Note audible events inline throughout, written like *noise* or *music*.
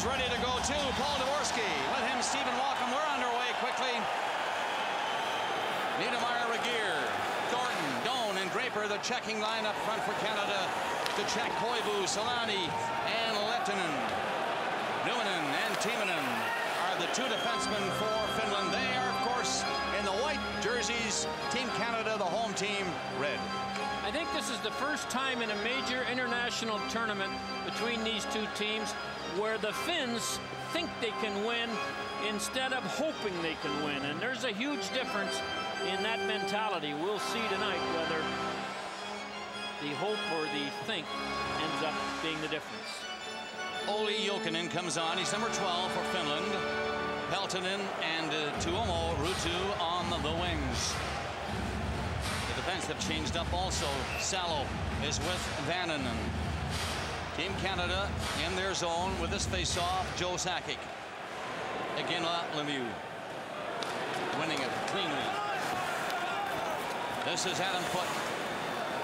He's ready to go too. Paul Devorski. With him, Stephen Walkom. We're underway quickly. Niedermayer, Regehr, Gordon, Doan, and Draper, the checking line up front for Canada. To check Koivu, Selanne, and Lehtinen. Numminen and Timonen are the two defensemen for Finland. They are, of course, in the white jerseys. Team Canada, the home team, red. I think this is the first time in a major international tournament between these two teams where the Finns think they can win instead of hoping they can win. And there's a huge difference in that mentality. We'll see tonight whether the hope or the think ends up being the difference. Olli Jokinen comes on. He's number 12 for Finland. Peltonen and uh, Tuomo Ruutu on the, the wings have changed up also. Salo is with Vaananen. Team Canada in their zone with this face-off, Joe Sakic. Again, Lemieux winning it cleanly. This is Adam Foote,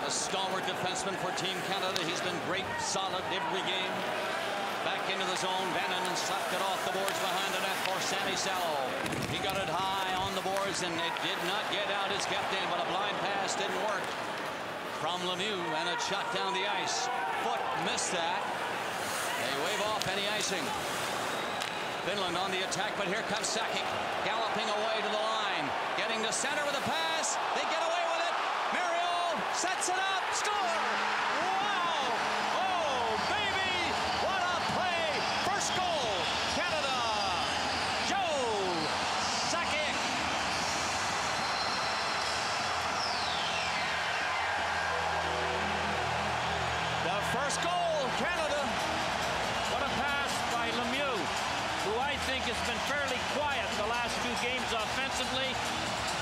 a stalwart defenseman for Team Canada. He's been great, solid every game. Back into the zone. Vaananen slapped it off the boards behind the net for Sami Salo. He got it high the boards, and it did not get out. It's kept in, but a blind pass didn't work from Lemieux, and it shot down the ice. Foote missed that. They wave off any icing. Finland on the attack, but here comes Sakic, galloping away to the line, getting to center with a pass. They get away with it. Mario sets it up, score!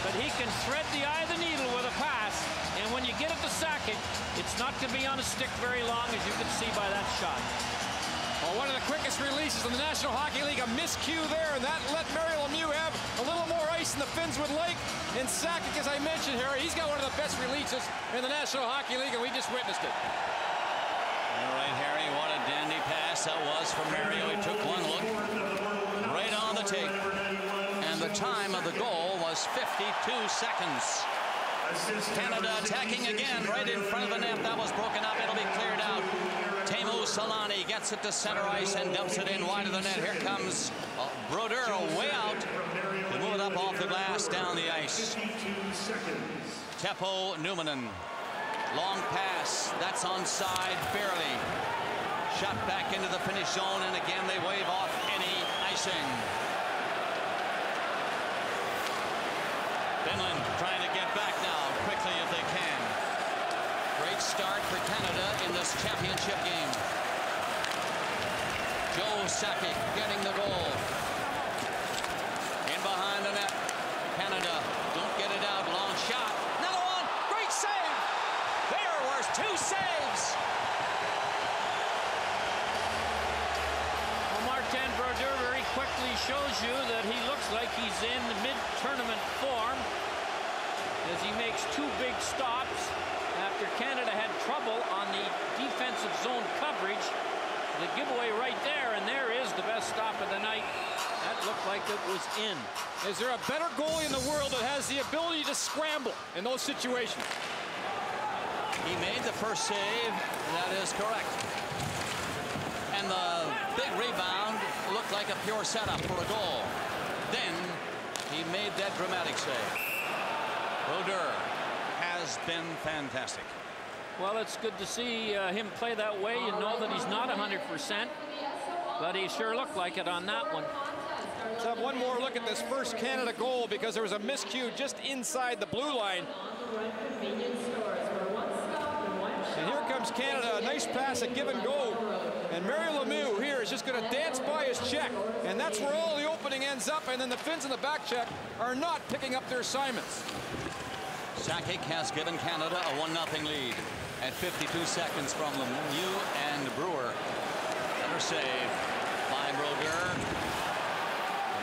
But he can thread the eye of the needle with a pass, and when you get at the Sakic, it's not going to be on a stick very long, as you can see by that shot. Well, one of the quickest releases in the National Hockey League, a miscue there, and that let Mario Lemieux have a little more ice in the Finns would like. And Sakic, as I mentioned, Harry, he's got one of the best releases in the National Hockey League, and we just witnessed it. All right, Harry, what a dandy pass that was from Mario. He took one look right on the tape. And the time of the goal was 52 seconds. Canada attacking again right in front of the net. That was broken up. It'll be cleared out. Teemu Selanne gets it to center ice and dumps it in wide of the net. Here comes uh, Brodeur way out to move it up off the glass down the ice. Teppo Numminen. Long pass. That's onside barely. Shot back into the finish zone, and again they wave off any icing. Finland trying to get back now quickly if they can. Great start for Canada in this championship game. Joe Sakic getting the goal. In behind the net. Canada don't get it out. Long shot. Another one. Great save. There was two saves. Well, Martin Brodeur very quickly shows you that he looks like he's in mid-tournament form as he makes two big stops after Canada had trouble on the defensive zone coverage. The giveaway right there, and there is the best stop of the night. That looked like it was in. Is there a better goalie in the world that has the ability to scramble in those situations? He made the first save. That is correct. And the big rebound looked like a pure setup for a goal. Then he made that dramatic save. Brodeur has been fantastic. Well, it's good to see uh, him play that way. You know that he's not 100%, but he sure looked like it on that one. Let's have one more look at this first Canada goal because there was a miscue just inside the blue line. And here comes Canada, a nice pass, a give and go. And Mario Lemieux here is just going to dance by his check. And that's where all the opening ends up. And then the Finns in the back check are not picking up their assignments. Sakic has given Canada a 1-0 lead at 52 seconds from Lemieux and Brewer. Better save by Brodeur.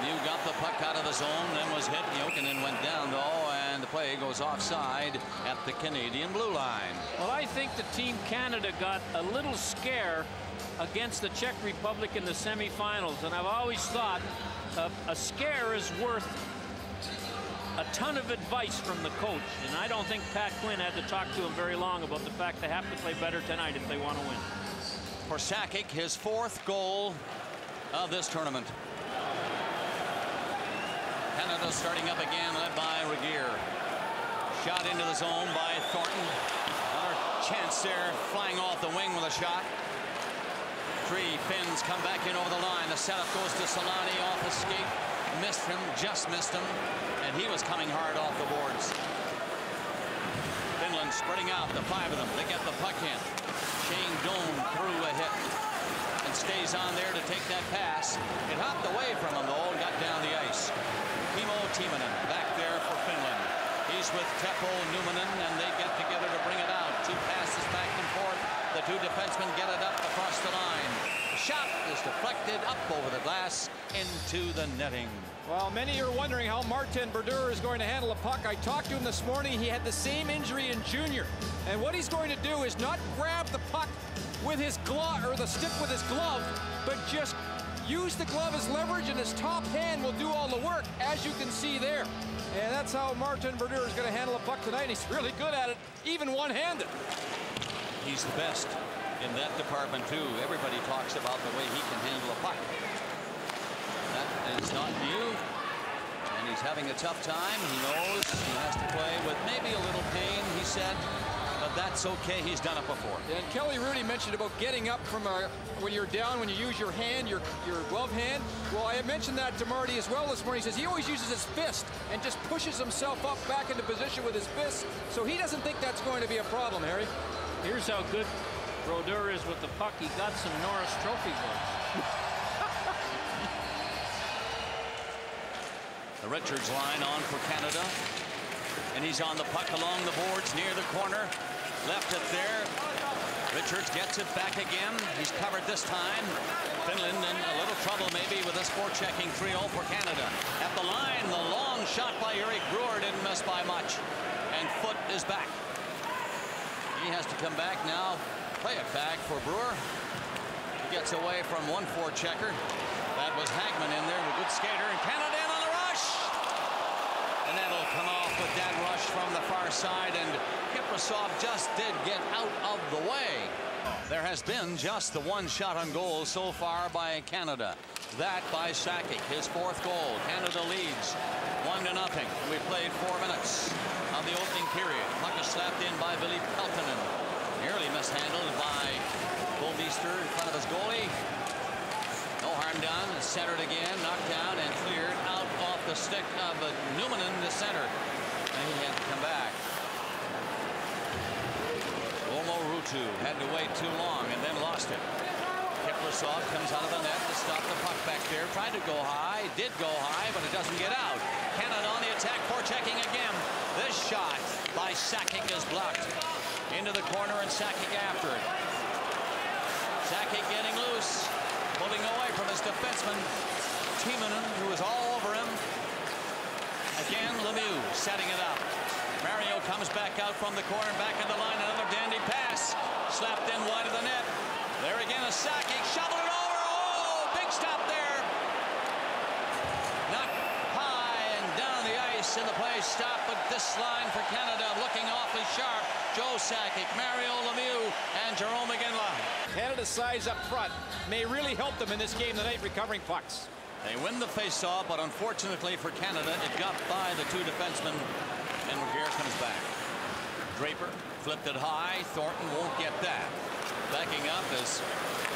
Lemieux got the puck out of the zone, then was hit. Jokinen went down, though, and the play goes offside at the Canadian blue line. Well, I think the Team Canada got a little scare against the Czech Republic in the semifinals. And I've always thought a scare is worth a ton of advice from the coach. And I don't think Pat Quinn had to talk to him very long about the fact they have to play better tonight if they want to win. For Sakic, his fourth goal of this tournament. Canada starting up again, led by Regehr. Shot into the zone by Thornton. Another chance there, flying off the wing with a shot. Three Finns come back in over the line. The setup goes to Selanne off a skate. Missed him, just missed him. And he was coming hard off the boards. Finland spreading out, the five of them. They get the puck in. Shane Doan threw a hit and stays on there to take that pass. It hopped away from him, though, and got down the ice. Timo Timonen back there for Finland. He's with Teppo Numminen, and they get together to bring it out. Two passes back and forth. The two defensemen get it up across the line. Shot is deflected up over the glass into the netting. Well, many are wondering how Martin Brodeur is going to handle a puck. I talked to him this morning. He had the same injury in junior. And what he's going to do is not grab the puck with his glove or the stick with his glove, but just use the glove as leverage and his top hand will do all the work, as you can see there. And that's how Martin Brodeur is going to handle a puck tonight. He's really good at it, even one-handed. He's the best in that department, too. Everybody talks about the way he can handle a puck. That is not new. And he's having a tough time. He knows he has to play with maybe a little pain, he said but that's okay. He's done it before. And Kelly Hrudey mentioned about getting up from a, when you're down, when you use your hand, your, your glove hand. Well, I mentioned that to Marty as well this morning. He says he always uses his fist and just pushes himself up back into position with his fist. So he doesn't think that's going to be a problem, Harry. Here's how good Brodeur is with the puck. He got some Norris Trophy votes. *laughs* the Richards line on for Canada. And he's on the puck along the boards near the corner. Left it there. Richards gets it back again. He's covered this time. Finland in a little trouble maybe with this forechecking 3-0 for Canada. At the line, the long shot by Eric Brewer didn't miss by much. And Foote is back. He has to come back now. Play it back for Brewer. He gets away from 1-4 checker. That was Hagman in there, a good skater. And Canada in on the rush. And that'll come off with that rush from the far side. And Kiprusoff just did get out of the way. There has been just the one shot on goal so far by Canada. That by Sakic, his fourth goal. Canada leads one to nothing. We played four minutes of the opening period. Puck is slapped in by Ville Peltonen. Nearly mishandled by Bouwmeester in front of his goalie. No harm done. Centered again, knocked down and cleared out off the stick of Newman in the center. And he had to come back. Omo Ruutu had to wait too long and then lost it. Kiprusoff comes out of the net to stop the puck back there. Tried to go high, did go high, but it doesn't get out. Canada on the attack, forechecking again. This shot by Sakic is blocked. Into the corner and Sakic after it. Sakic getting loose, pulling away from his defenseman, Timonen, who is all over him. Again, Lemieux setting it up. Mario comes back out from the corner, back in the line. Another dandy pass. Slapped in wide of the net. There again, a Sakic shoveled it over. Oh, big stop there. Knocked high and down the ice in the play. Stop, but this line for Canada looking awfully sharp. Joe Sakic, Mario Lemieux, and Jarome Iginla. Canada's size up front may really help them in this game tonight recovering pucks. They win the faceoff, but unfortunately for Canada, it got by the two defensemen and Regehr comes back. Draper flipped it high. Thornton won't get that. Backing up as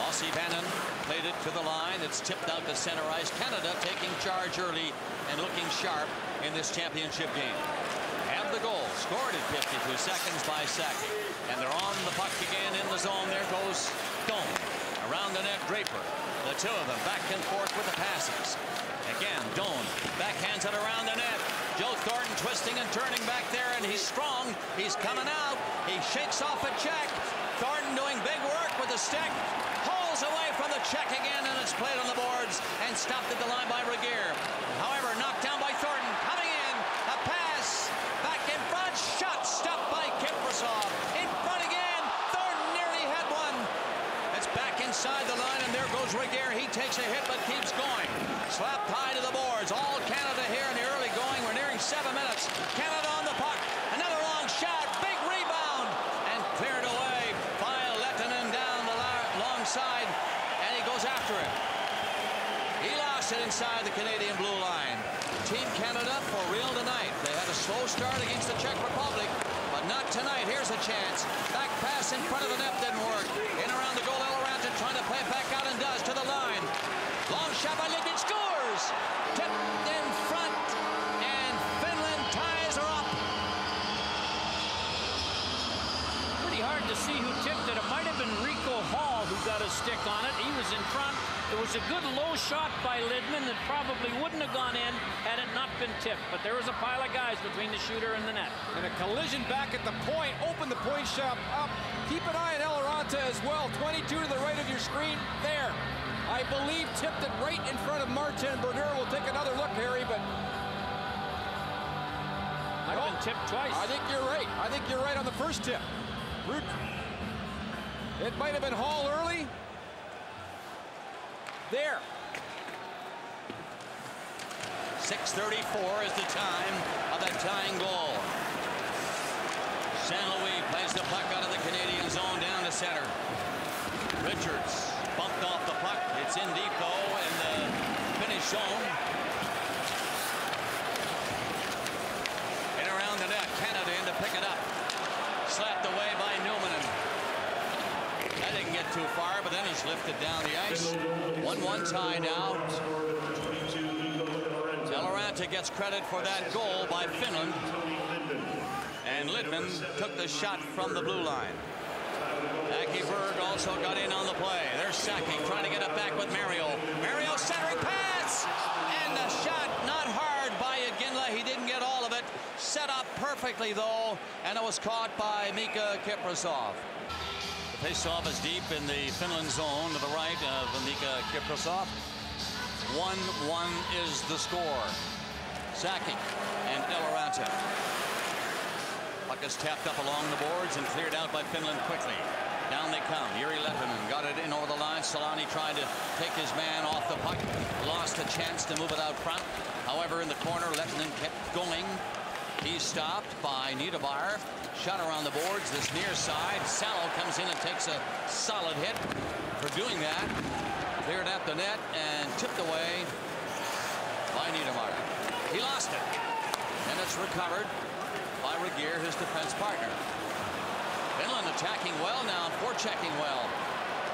Ossi Vaananen played it to the line. It's tipped out to center ice. Canada taking charge early and looking sharp in this championship game. Have the goal. Scored at 52 seconds by Sakic. And they're on the puck again in the zone. There goes Doan. Around the net, Draper. The two of them back and forth with the passes. Again, Doan backhands it around the net. Joe Thornton twisting and turning back there, and he's strong. He's coming out. He shakes off a check. Thornton doing big work with the stick. Pulls away from the check again, and it's played on the boards and stopped at the line by Regehr. However, knocked down by Thornton. Coming in. A pass. Back in front. Shot stopped by Kiprusoff. In front again. Thornton nearly had one. It's back inside the line, and there goes Regehr. He takes a hit, but keeps going. Slapped high to the boards. All Canada here in the early going. We're nearing seven minutes. Canada on the puck. Another long shot. Big rebound. And cleared away by Lehtinen down the long side. And he goes after it. He lost it inside the Canadian blue line. Team Canada for real tonight. They had a slow start against the Czech Republic, but not tonight. Here's a chance. Back pass in front of the net didn't work. In around the goal, Eloranta trying to play it back out and does to the line. Long shot by Lydman scores. Tipped in front, and Finland ties her up. Pretty hard to see who tipped it. It might have been Riku Hahl who got a stick on it. He was in front. It was a good low shot by Lydman that probably wouldn't have gone in had it not been tipped. But there was a pile of guys between the shooter and the net. And a collision back at the point. Open the point shot up. Keep an eye on Eloranta as well. 22 to the right of your screen. There. I believe tipped it right in front of Martin. Brodeur will take another look, Harry, but... Might have been tipped twice. I think you're right. I think you're right on the first tip. It might have been Hahl early. There. 6.34 is the time of that tying goal. St. Louis plays the puck out of the Canadian zone down to center. Richards bumped off the puck. It's in though in the finish zone. And around the net. Canada in to pick it up. Slapped away by Newman. That didn't get too far, but then it's lifted down the ice. 1-1 tie now. Eloranta gets credit for that goal by Finland. And Lydman took the shot from the blue line. Aki Berg also got in on the play. There's Sakic trying to get it back with Mario. Mario centering pass! And the shot not hard by Iginla. He didn't get all of it. Set up perfectly, though, and it was caught by Miikka Kiprusoff. The faceoff is deep in the Finland zone to the right of Miikka Kiprusoff. 1-1 is the score. Sakic and Eloranta. Puck is tapped up along the boards and cleared out by Finland quickly. Down they come. Jere Lehtinen got it in over the line. Selanne tried to take his man off the puck. Lost a chance to move it out front. However, in the corner, Lehtinen kept going. He's stopped by Niedermayer. Shot around the boards. This near side. Salo comes in and takes a solid hit for doing that. Cleared at the net and tipped away by Niedermayer. He lost it. And it's recovered by Regehr, his defense partner. Finland attacking well now, forechecking well.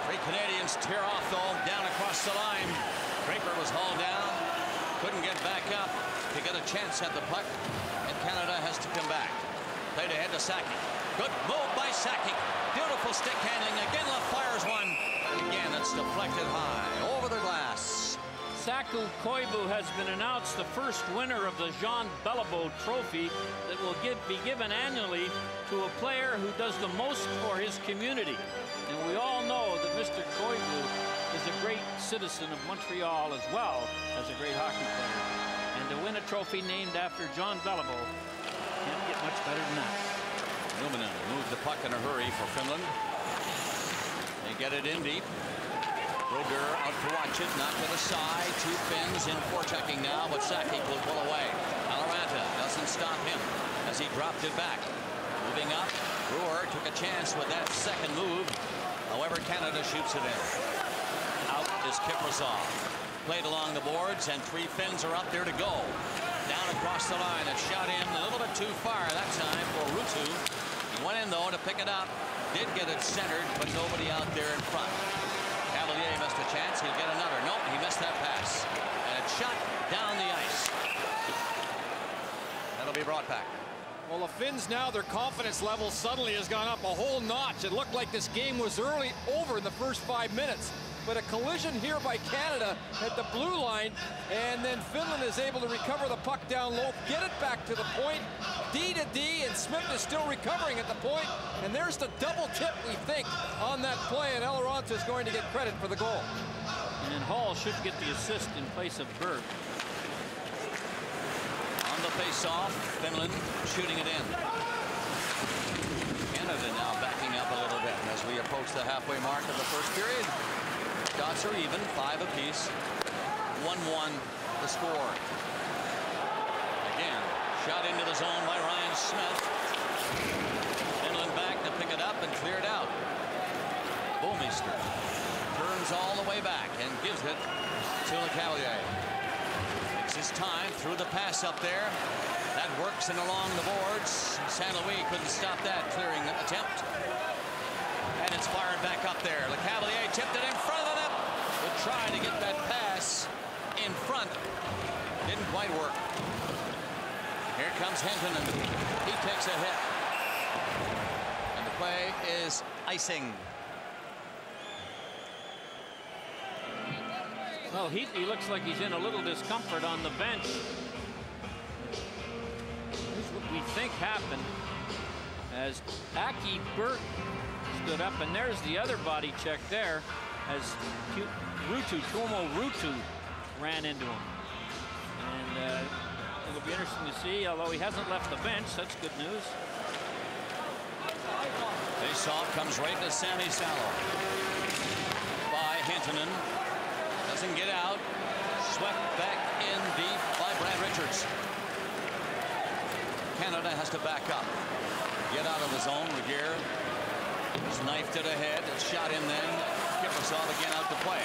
Three Canadians tear off, though, down across the line. Draper was hauled down, couldn't get back up to get a chance at the puck, and Canada has to come back. Played ahead to Sakic. Good move by Sakic. Beautiful stick handling. Again, left fires one. And again, it's deflected high over the glass. Saku Koivu has been announced the first winner of the Jean Beliveau Trophy that will give, be given annually to a player who does the most for his community. And we all know that Mr. Koivu is a great citizen of Montreal as well as a great hockey player. To win a trophy named after John Beliveau can't get much better than that. Numminen moved the puck in a hurry for Finland. They get it in deep. Brodeur out to watch it, not to the side. Two Finns in forechecking now, but Sakic will pull away. Eloranta doesn't stop him as he dropped it back. Moving up, Brewer took a chance with that second move. However, Canada shoots it in. Out is Kiprusoff. Played along the boards, and three Finns are up there to go. Down across the line, a shot in a little bit too far that time for Ruutu. He went in, though, to pick it up. Did get it centered, but nobody out there in front. Cavalier missed a chance. He'll get another. Nope, he missed that pass. And it's shot down the ice. That'll be brought back. Well, the Finns now, their confidence level suddenly has gone up a whole notch. It looked like this game was early over in the first five minutes. But a collision here by Canada at the blue line, and then Finland is able to recover the puck down low, get it back to the point, D to D, and Smyth is still recovering at the point, and there's the double tip, we think, on that play, and Eloranta is going to get credit for the goal. And Hahl should get the assist in place of Berg. On the face-off, Finland shooting it in. Canada now backing up a little bit as we approach the halfway mark of the first period. Shots are even, five apiece. 1-1 the score. Again, shot into the zone by Ryan Smyth. Finland back to pick it up and clear it out. Bouwmeester turns all the way back and gives it to Lecavalier. Takes his time through the pass up there. That works and along the boards. St. Louis couldn't stop that clearing attempt. And it's fired back up there. Lecavalier tipped it in front of the try to get that pass in front. Didn't quite work. Here comes Hinton and he takes a hit. And the play is icing. Well, he, he looks like he's in a little discomfort on the bench. Here's what we think happened as Aki Berg stood up, and there's the other body check there as Ruutu, Tuomo Ruutu ran into him. And uh, it'll be interesting to see, although he hasn't left the bench, that's good news. Face-off comes right to Sami Salo. By Hentunen. Doesn't get out. Swept back in deep by Brad Richards. Canada has to back up. Get out of the zone. Regehr is knifed it ahead. It's shot in then. Kiprusoff again out to play.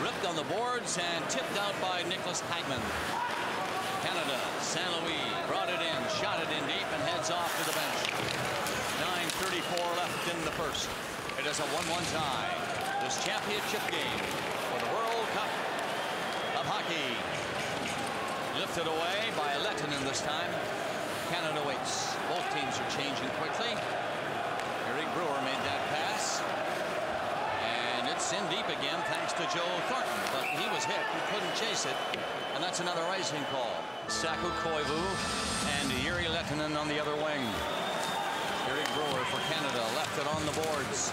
Ripped on the boards and tipped out by Niklas Hagman. Canada, St. Louis brought it in, shot it in deep, and heads off to the bench. 9.34 left in the first. It is a 1-1 tie. This championship game for the World Cup of Hockey. Lifted away by Lehtinen this time. Canada waits. Both teams are changing quickly. Eric Brewer made that pass. And it's in deep again thanks to Joe Thornton. But he was hit. He couldn't chase it. And that's another icing call. Saku Koivu and Jere Lehtinen on the other wing. Eric Brewer for Canada left it on the boards.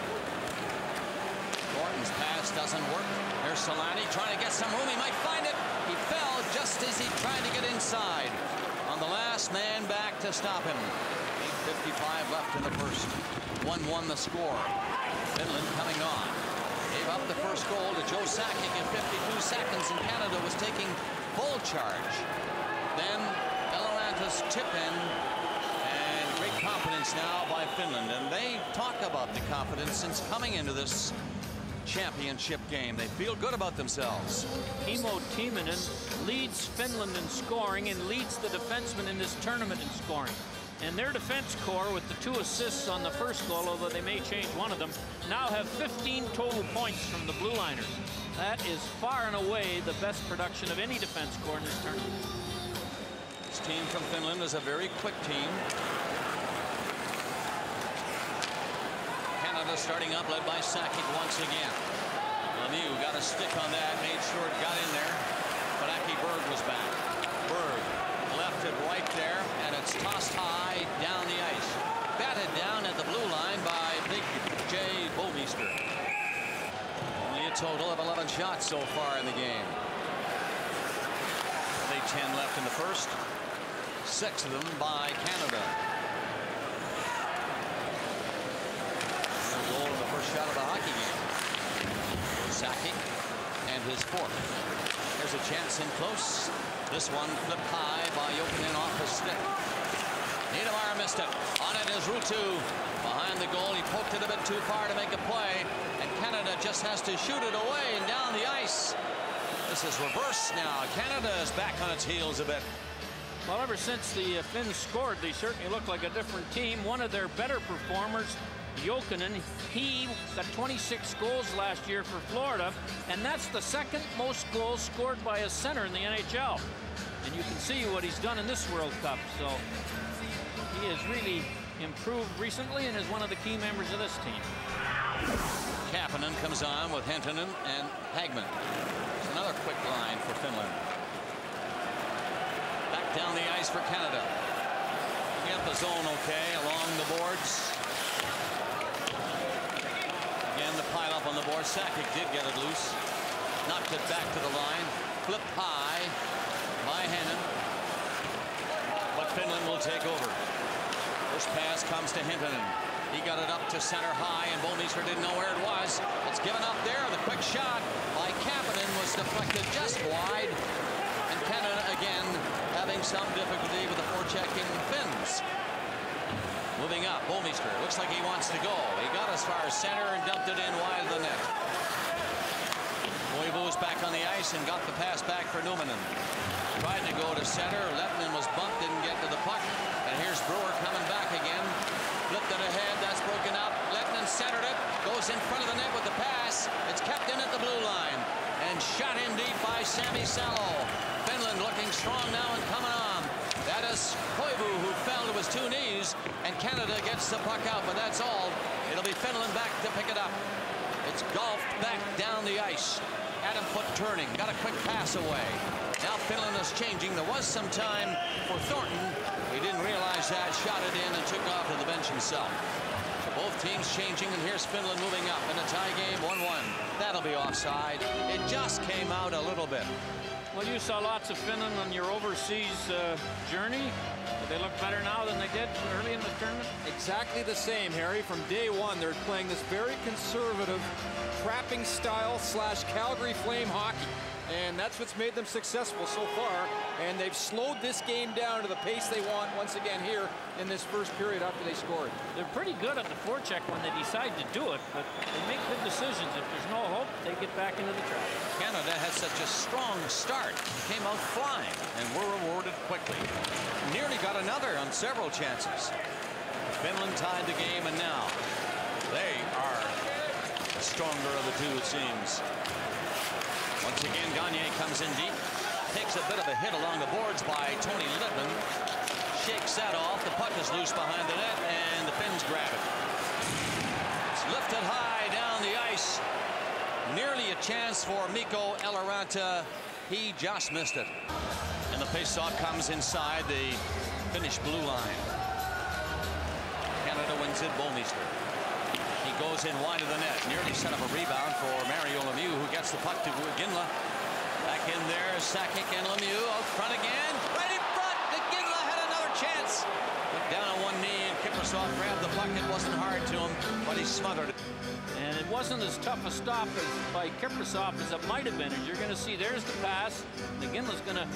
Thornton's pass doesn't work. There's Selanne trying to get some room. He might find it. He fell just as he tried to get inside. On the last man back to stop him. 8.55 left in the first. 1-1 the score. Finland coming on. The first goal to Joe Sakic in 52 seconds, and Canada was taking full charge. Then Eloranta tip in and great confidence now by Finland. And they talk about the confidence since coming into this championship game. They feel good about themselves. Kimmo Timonen leads Finland in scoring and leads the defensemen in this tournament in scoring. And their defense core, with the two assists on the first goal, although they may change one of them, now have 15 total points from the Blue Liners. That is far and away the best production of any defense core in this tournament. This team from Finland is a very quick team. Canada starting up, led by Sakic once again. Lemieux got a stick on that, made sure it got in there, but Aki Berg was back. Berg left it right there, and tossed high down the ice. Batted down at the blue line by Big J. Bouwmeester. Only a total of 11 shots so far in the game. Only 10 left in the first. Six of them by Canada. The goal in the first shot of the hockey game. Sakic and his fourth. There's a chance in close. This one flipped high by Jokinen off his stick. Niedermayer missed it. On it is Ruutu. Behind the goal, he poked it a bit too far to make a play. And Canada just has to shoot it away and down the ice. This is reverse now. Canada is back on its heels a bit. Well, ever since the uh, Finns scored, they certainly look like a different team. One of their better performers, Jokinen, he got 26 goals last year for Florida, and that's the second most goals scored by a center in the NHL. And you can see what he's done in this World Cup. So he has really improved recently and is one of the key members of this team. Kapanen comes on with Hentunen and Hagman. It's another quick line for Finland. Back down the ice for Canada. Get the zone okay along the boards. Again, the pile up on the board. Sakic did get it loose. Knocked it back to the line. Flipped high by Hannon. Will take over. First pass comes to Hinton. He got it up to center high, and Bouwmeester didn't know where it was. It's given up there. The quick shot by Kapanen was deflected just wide. And Canada again having some difficulty with the forechecking Finns. Moving up, Bouwmeester looks like he wants to go. He got as far as center and dumped it in wide of the net. Koivu's back on the ice and got the pass back for Numminen. Tried to go to center. Lehtinen was bumped, didn't get to the puck. And here's Brewer coming back again. Flipped it ahead. That's broken up. Lehtinen centered it. Goes in front of the net with the pass. It's kept in at the blue line. And shot in deep by Sami Salo. Finland looking strong now and coming on. That is Koivu who fell to his two knees. And Canada gets the puck out, but that's all. It'll be Finland back to pick it up. It's golfed back down the ice. Adam Foote turning, got a quick pass away. Now Finland is changing. There was some time for Thornton. He didn't realize that, shot it in and took off to the bench himself. So both teams changing, and here's Finland moving up in a tie game, 1-1. That'll be offside. It just came out a little bit. Well, you saw lots of Finland on your overseas uh, journey. Do they look better now than they did early in the tournament? Exactly the same, Harry. From day one, they're playing this very conservative, trapping style slash Calgary Flame hockey. And that's what's made them successful so far. And they've slowed this game down to the pace they want once again here in this first period after they scored. They're pretty good at the forecheck when they decide to do it, but they make good decisions. If there's no hope, they get back into the trap. Canada had such a strong start, came out flying, and were rewarded quickly. Nearly got another on several chances. Finland tied the game, and now they are the stronger of the two, it seems. Once again, Gagne comes in deep. Takes a bit of a hit along the boards by Toni Lydman. Shakes that off. The puck is loose behind the net, and the Finns grab it. It's lifted high down the ice. Nearly a chance for Mikko Eloranta. He just missed it. And the faceoff comes inside the Finnish blue line. Canada wins it, Bouwmeester goes in wide of the net. Nearly set up a rebound for Mario Lemieux, who gets the puck to Ginla. Back in there, Sakic and Lemieux out front again. Right in front. Ginla had another chance. Went down on one knee, and Kiprusoff grabbed the puck. It wasn't hard to him, but he smothered it. And it wasn't as tough a stop as by Kiprusoff as it might have been. As you're going to see, there's the pass. Ginla's going to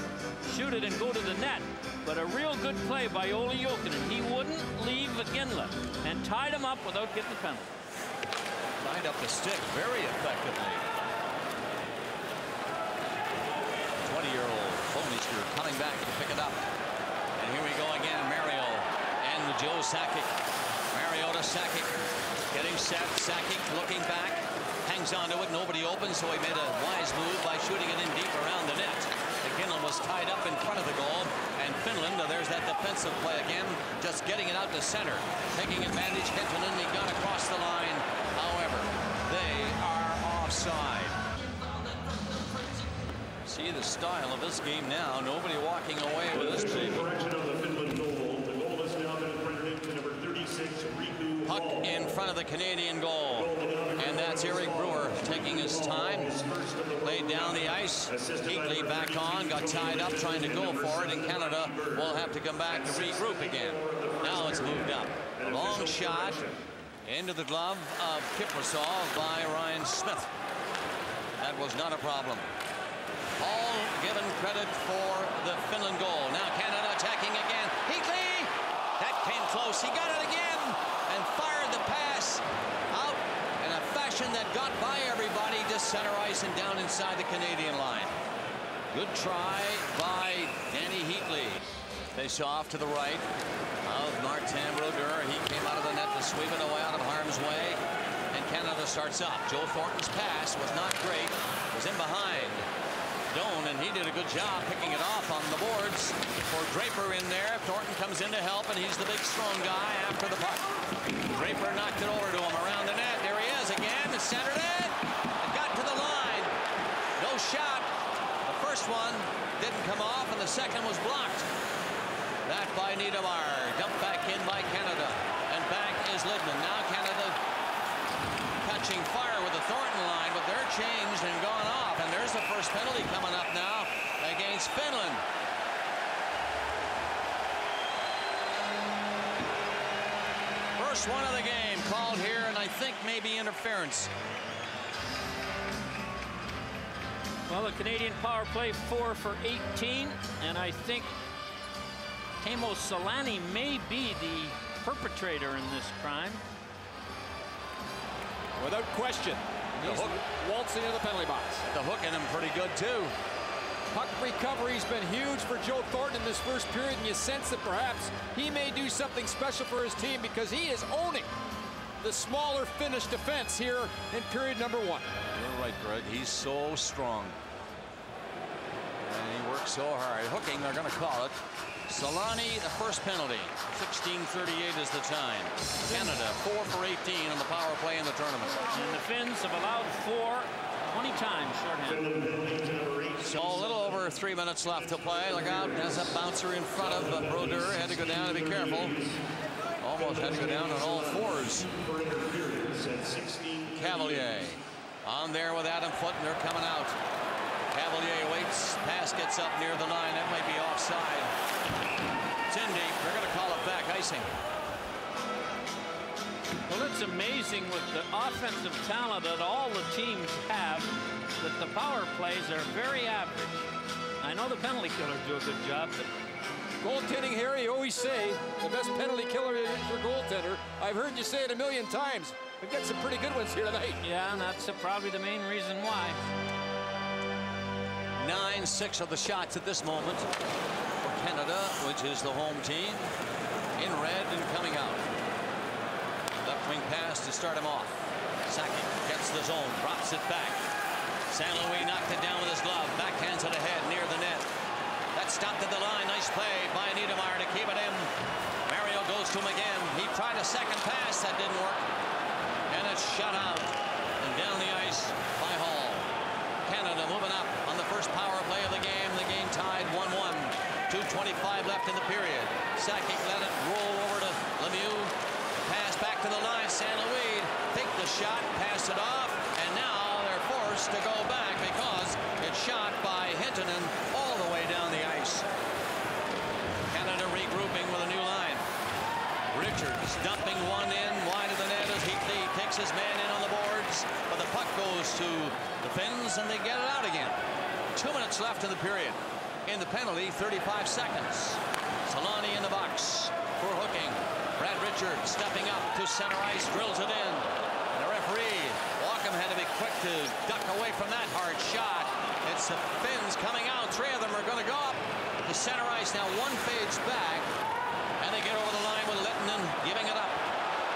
shoot it and go to the net. But a real good play by Olli Jokinen. He wouldn't leave Ginla and tied him up without getting the penalty up the stick very effectively. 20-year-old Bouwmeester coming back to pick it up. And here we go again, Mario and the Joe Sakic. Mario to Sakic, getting set. Sakic looking back, hangs onto it. Nobody opens, so he made a wise move by shooting it in deep around the net. McKinnon was tied up in front of the goal, and Finland, there's that defensive play again, just getting it out to center, taking advantage. Hentunen, he got across the line. However, they are offside. See the style of this game now. Nobody walking away with this baby. Puck in front of the Canadian goal. And that's Eric Brewer taking his time. Laid down the ice. Heatley back on. Got tied up trying to go for it. And Canada will have to come back to regroup again. Now it's moved up. Long shot. Into the glove of Kiprusoff by Ryan Smyth. Was not a problem. All given credit for the Finland goal. Now Canada attacking again. Heatley! That came close. He got it again and fired the pass out in a fashion that got by everybody to center ice and down inside the Canadian line. Good try by Dany Heatley. Face off to the right of Martin Brodeur. He came out of the net to sweep it away out of harm's way. Canada starts up. Joe Thornton's pass was not great. Was in behind Doan, and he did a good job picking it off on the boards for Draper in there. Thornton comes in to help, and he's the big, strong guy after the puck. Draper knocked it over to him around the net. There he is again. Centered it. It got to the line. No shot. The first one didn't come off, and the second was blocked. That by Niedermayer. Dumped back in by Canada. And back is Lydman. Now Canada catching fire with the Thornton line, but they're changed and gone off. And there's the first penalty coming up now against Finland. First one of the game called here, and I think maybe interference. Well, the Canadian power play four for 18, and I think Teemu Selanne may be the perpetrator in this crime. Without question. He's hook. waltzing into the penalty box. The hook in him pretty good, too. Puck recovery's been huge for Joe Thornton in this first period, and you sense that perhaps he may do something special for his team because he is owning the smaller Finnish defense here in period number one. You're right, Greg. He's so strong. And he works so hard. Hooking, they're going to call it. Selanne, the first penalty. 16.38 is the time. Canada, 4 for 18 on the power play in the tournament. And the Finns have allowed four 20 times shorthanded. So a little over three minutes left to play. Look out, there's a bouncer in front of uh, Brodeur. Had to go down to be careful. Almost had to go down on all fours. Cavalier on there with Adam Foote, and they're coming out. Cavalier waits, pass gets up near the line. That might be offside. It's. They're going to call it back, icing. Well, it's amazing with the offensive talent that all the teams have that the power plays are very average. I know the penalty killers do a good job, but Goaltending, Harry, you always say the best penalty killer is your goaltender. I've heard you say it a million times. We've got some pretty good ones here tonight. yeah, and that's probably the main reason why. 9-6 of the shots at this moment for Canada, which is the home team. In red and coming out. Left wing pass to start him off. Sakic gets the zone, drops it back. St. Louis knocked it down with his glove. Backhands it ahead near the net. That stopped at the line. Nice play by Niedermayer to keep it in. Mario goes to him again. He tried a second pass. That didn't work. And it's shut out. And down the ice by Hahl. Canada moving up on the first power play of the game. The game tied 1-1. 2.25 left in the period. Sakic let it roll over to Lemieux. Pass back to the line. St. Louis take the shot, pass it off, and now they're forced to go back because it's shot by Hentunen all the way down the ice. Canada regrouping with a new line. Richards dumping one in wide of the net as Heatley takes his man in on the boards, but the puck goes to the Finns and they get it out again. Two minutes left in the period. In the penalty, 35 seconds. Selanne in the box for hooking. Brad Richards stepping up to center ice, drills it in. And The referee, Walkom had to be quick to duck away from that hard shot. It's the Finns coming out. Three of them are going to go up to center ice. Now one fades back, and they get over the line with Lehtinen giving it up.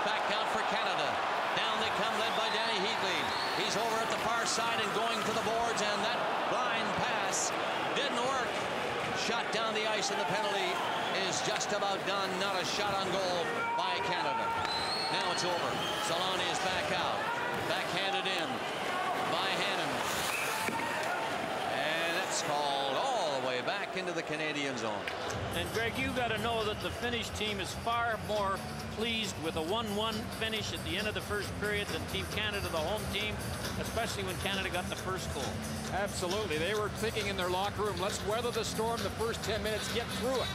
Back out for Canada. Down they come, led by Dany Heatley. He's over at the far side and going to the boards, and that blind pass didn't work. Shot down the ice, and the penalty is just about done. Not a shot on goal by Canada. Now it's over. Selanne is back out. Backhanded in by Hannon. And that's called all the way back into the Canadian zone. And Greg, you got to know that the Finnish team is far more pleased with a 1-1 finish at the end of the first period than Team Canada, the home team, especially when Canada got the first goal. Absolutely. They were thinking in their locker room, let's weather the storm the first 10 minutes, get through it.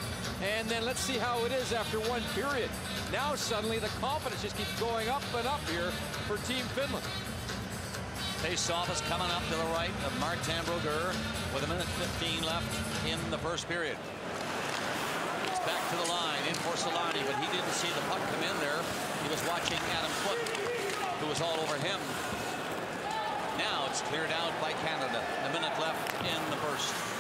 And then let's see how it is after one period. Now suddenly the confidence just keeps going up and up here for Team Finland. Face-off is coming up to the right of Martin Brodeur with a minute 15 left in the first period. It's back to the line in for Selanne, but he didn't see the puck come in there. He was watching Adam Foote, who was all over him. Now it's cleared out by Canada. A minute left in the first.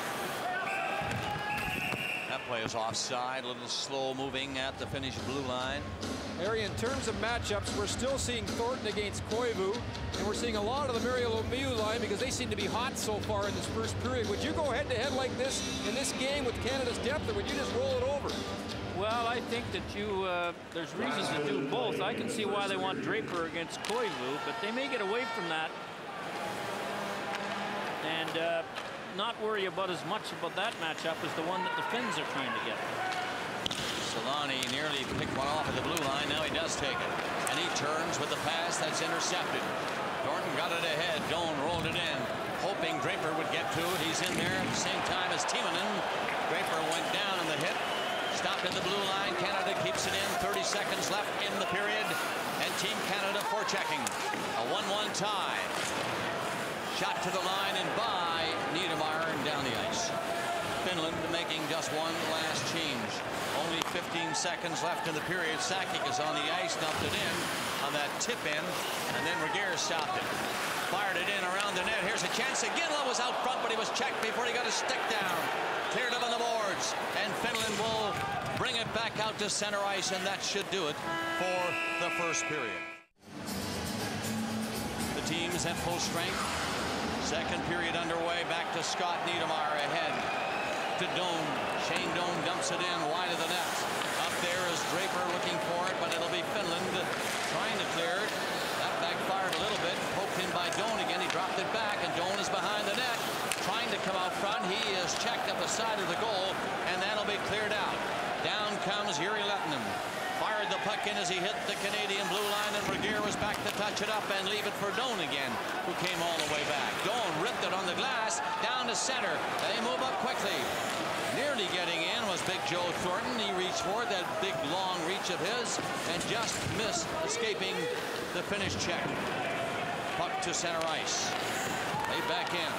That play is offside, a little slow moving at the Finnish blue line. Harry, in terms of matchups, we're still seeing Thornton against Koivu, and we're seeing a lot of the Mario Lemieux line because they seem to be hot so far in this first period. Would you go head-to-head like this in this game with Canada's depth, or would you just roll it over? Well, I think that you uh, there's reasons to do both. I can see why they want Draper against Koivu, but they may get away from that and uh, not worry about as much about that matchup as the one that the Finns are trying to get. Solani nearly picked one off at the blue line. Now he does take it. And he turns with the pass that's intercepted. Thornton got it ahead. Doan rolled it in, hoping Draper would get to it. He's in there at the same time as Timonen. Draper went down in the hit. Stopped at the blue line. Canada keeps it in. 30 seconds left in the period. And Team Canada forechecking. A 1-1 tie. Shot to the line and by Niedermayer and down the ice. Finland making just one last change. Only 15 seconds left in the period. Sakic is on the ice, dumped it in on that tip in, and then Regehr stopped it. Fired it in around the net. Here's a chance. Iginla was out front, but he was checked before he got his stick down. Cleared up on the boards, and Finland will bring it back out to center ice, and that should do it for the first period. The teams at full strength. Second period underway. Back to Scott Niedermayer ahead to Doan. Shane Doan dumps it in wide of the net. Up there is Draper looking for it, but it'll be Finland trying to clear it. That backfired a little bit. Poked in by Doan again. He dropped it back, and Doan is behind the net. Trying to come out front. He is checked up the side of the goal, and that'll be cleared out. Down comes Jere Lehtinen. Puck in as he hit the Canadian blue line, and Regehr was back to touch it up and leave it for Doan again, who came all the way back. Doan ripped it on the glass, down to center. They move up quickly. Nearly getting in was Big Joe Thornton. He reached for that big, long reach of his and just missed escaping the finish check. Puck to center ice. They back in.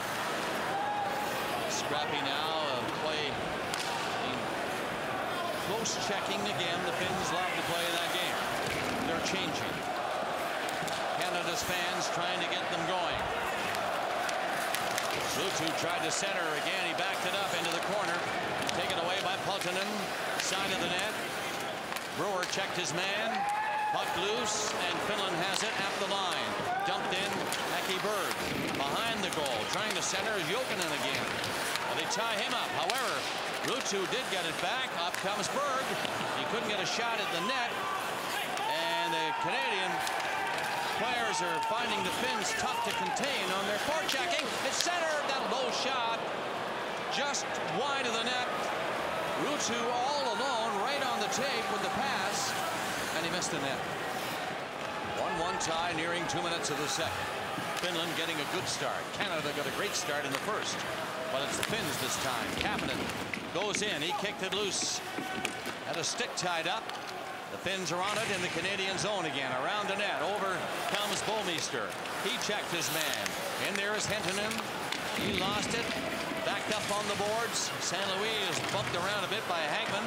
Scrappy now. Uh, play close checking again. The Finns love to play that game. They're changing. Canada's fans trying to get them going. Lutu tried to center again. He backed it up into the corner. Taken away by Peltonen. Side of the net. Brewer checked his man. Puck loose, and Finland has it at the line. Dumped in, Aki Berg. Behind the goal, trying to center is Jokinen again. Well, they tie him up. However, Ruutu did get it back. Up comes Berg. He couldn't get a shot at the net. And the Canadian players are finding the Finns tough to contain on their forechecking. It's centered. That low shot just wide of the net. Ruutu all alone right on the tape with the pass. And he missed the net. 1-1 tie nearing two minutes of the second. Finland getting a good start. Canada got a great start in the first. But it's the Finns this time. Kapanen goes in. He kicked it loose. Had a stick tied up. The Finns are on it in the Canadian zone again. Around the net. Over comes Bouwmeester. He checked his man. In there is Hentunen. He lost it. Backed up on the boards. St. Louis is bumped around a bit by Hagman.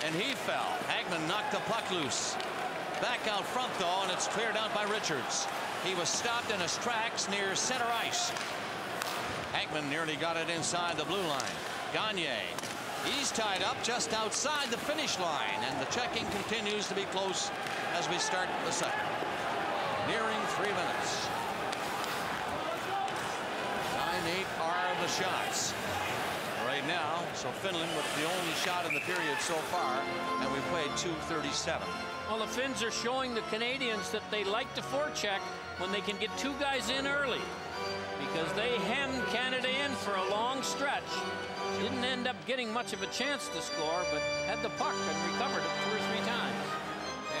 And he fell. Hagman knocked the puck loose. Back out front, though, and it's cleared out by Richards. He was stopped in his tracks near center ice. Hagman nearly got it inside the blue line. Gagne. He's tied up just outside the finish line, and the checking continues to be close as we start the second. Nearing three minutes. 9-8 are the shots right now. So Finland with the only shot in the period so far, and we played 237. Well, the Finns are showing the Canadians that they like to forecheck when they can get two guys in early because they hemmed Canada in for a long stretch. Didn't end up getting much of a chance to score, but had the puck and recovered it two or three times.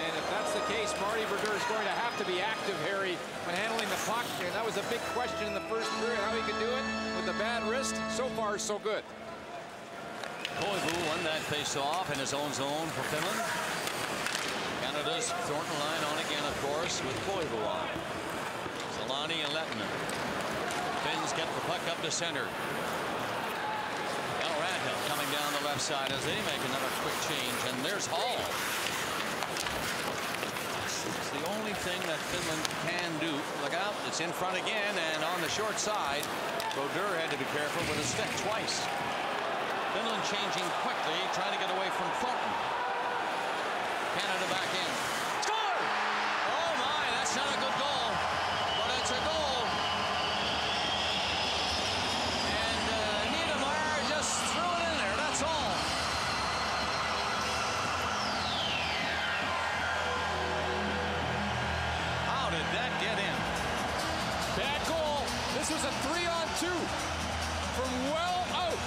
And if that's the case, Marty Brodeur is going to have to be active, Harry, when handling the puck. And that was a big question in the first period, how he could do it with the bad wrist. So far, so good. Koivu won that face-off in his own zone for Finland. Canada's Thornton line on again, of course, with Koivu on. Selanne and Lehtinen. Finns get the puck up to center. Now Radhill coming down the left side as they make another quick change. And there's Hahl. It's the only thing that Finland can do. Look out, it's in front again, and on the short side, Brodeur had to be careful with his stick twice. Finland changing quickly, trying to get away from Thornton. Canada back in. Score! Oh my, that's not a good goal, it's a goal. And uh, Niedermayer just threw it in there, that's all. How did that get in? Bad goal. This was a three-on-two from well out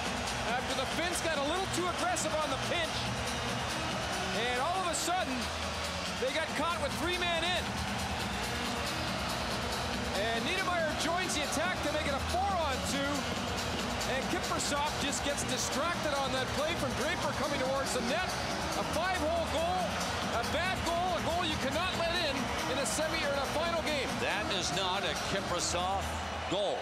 after the Finns got a little too aggressive on the pinch. And all of a sudden, they got caught with three men in. Joins the attack to make it a four-on-two. And Kipper Kiprusoff just gets distracted on that play from Draper coming towards the net. A five-hole goal, a bad goal, a goal you cannot let in in a semi or in a final game. That is not a Kiprusoff goal.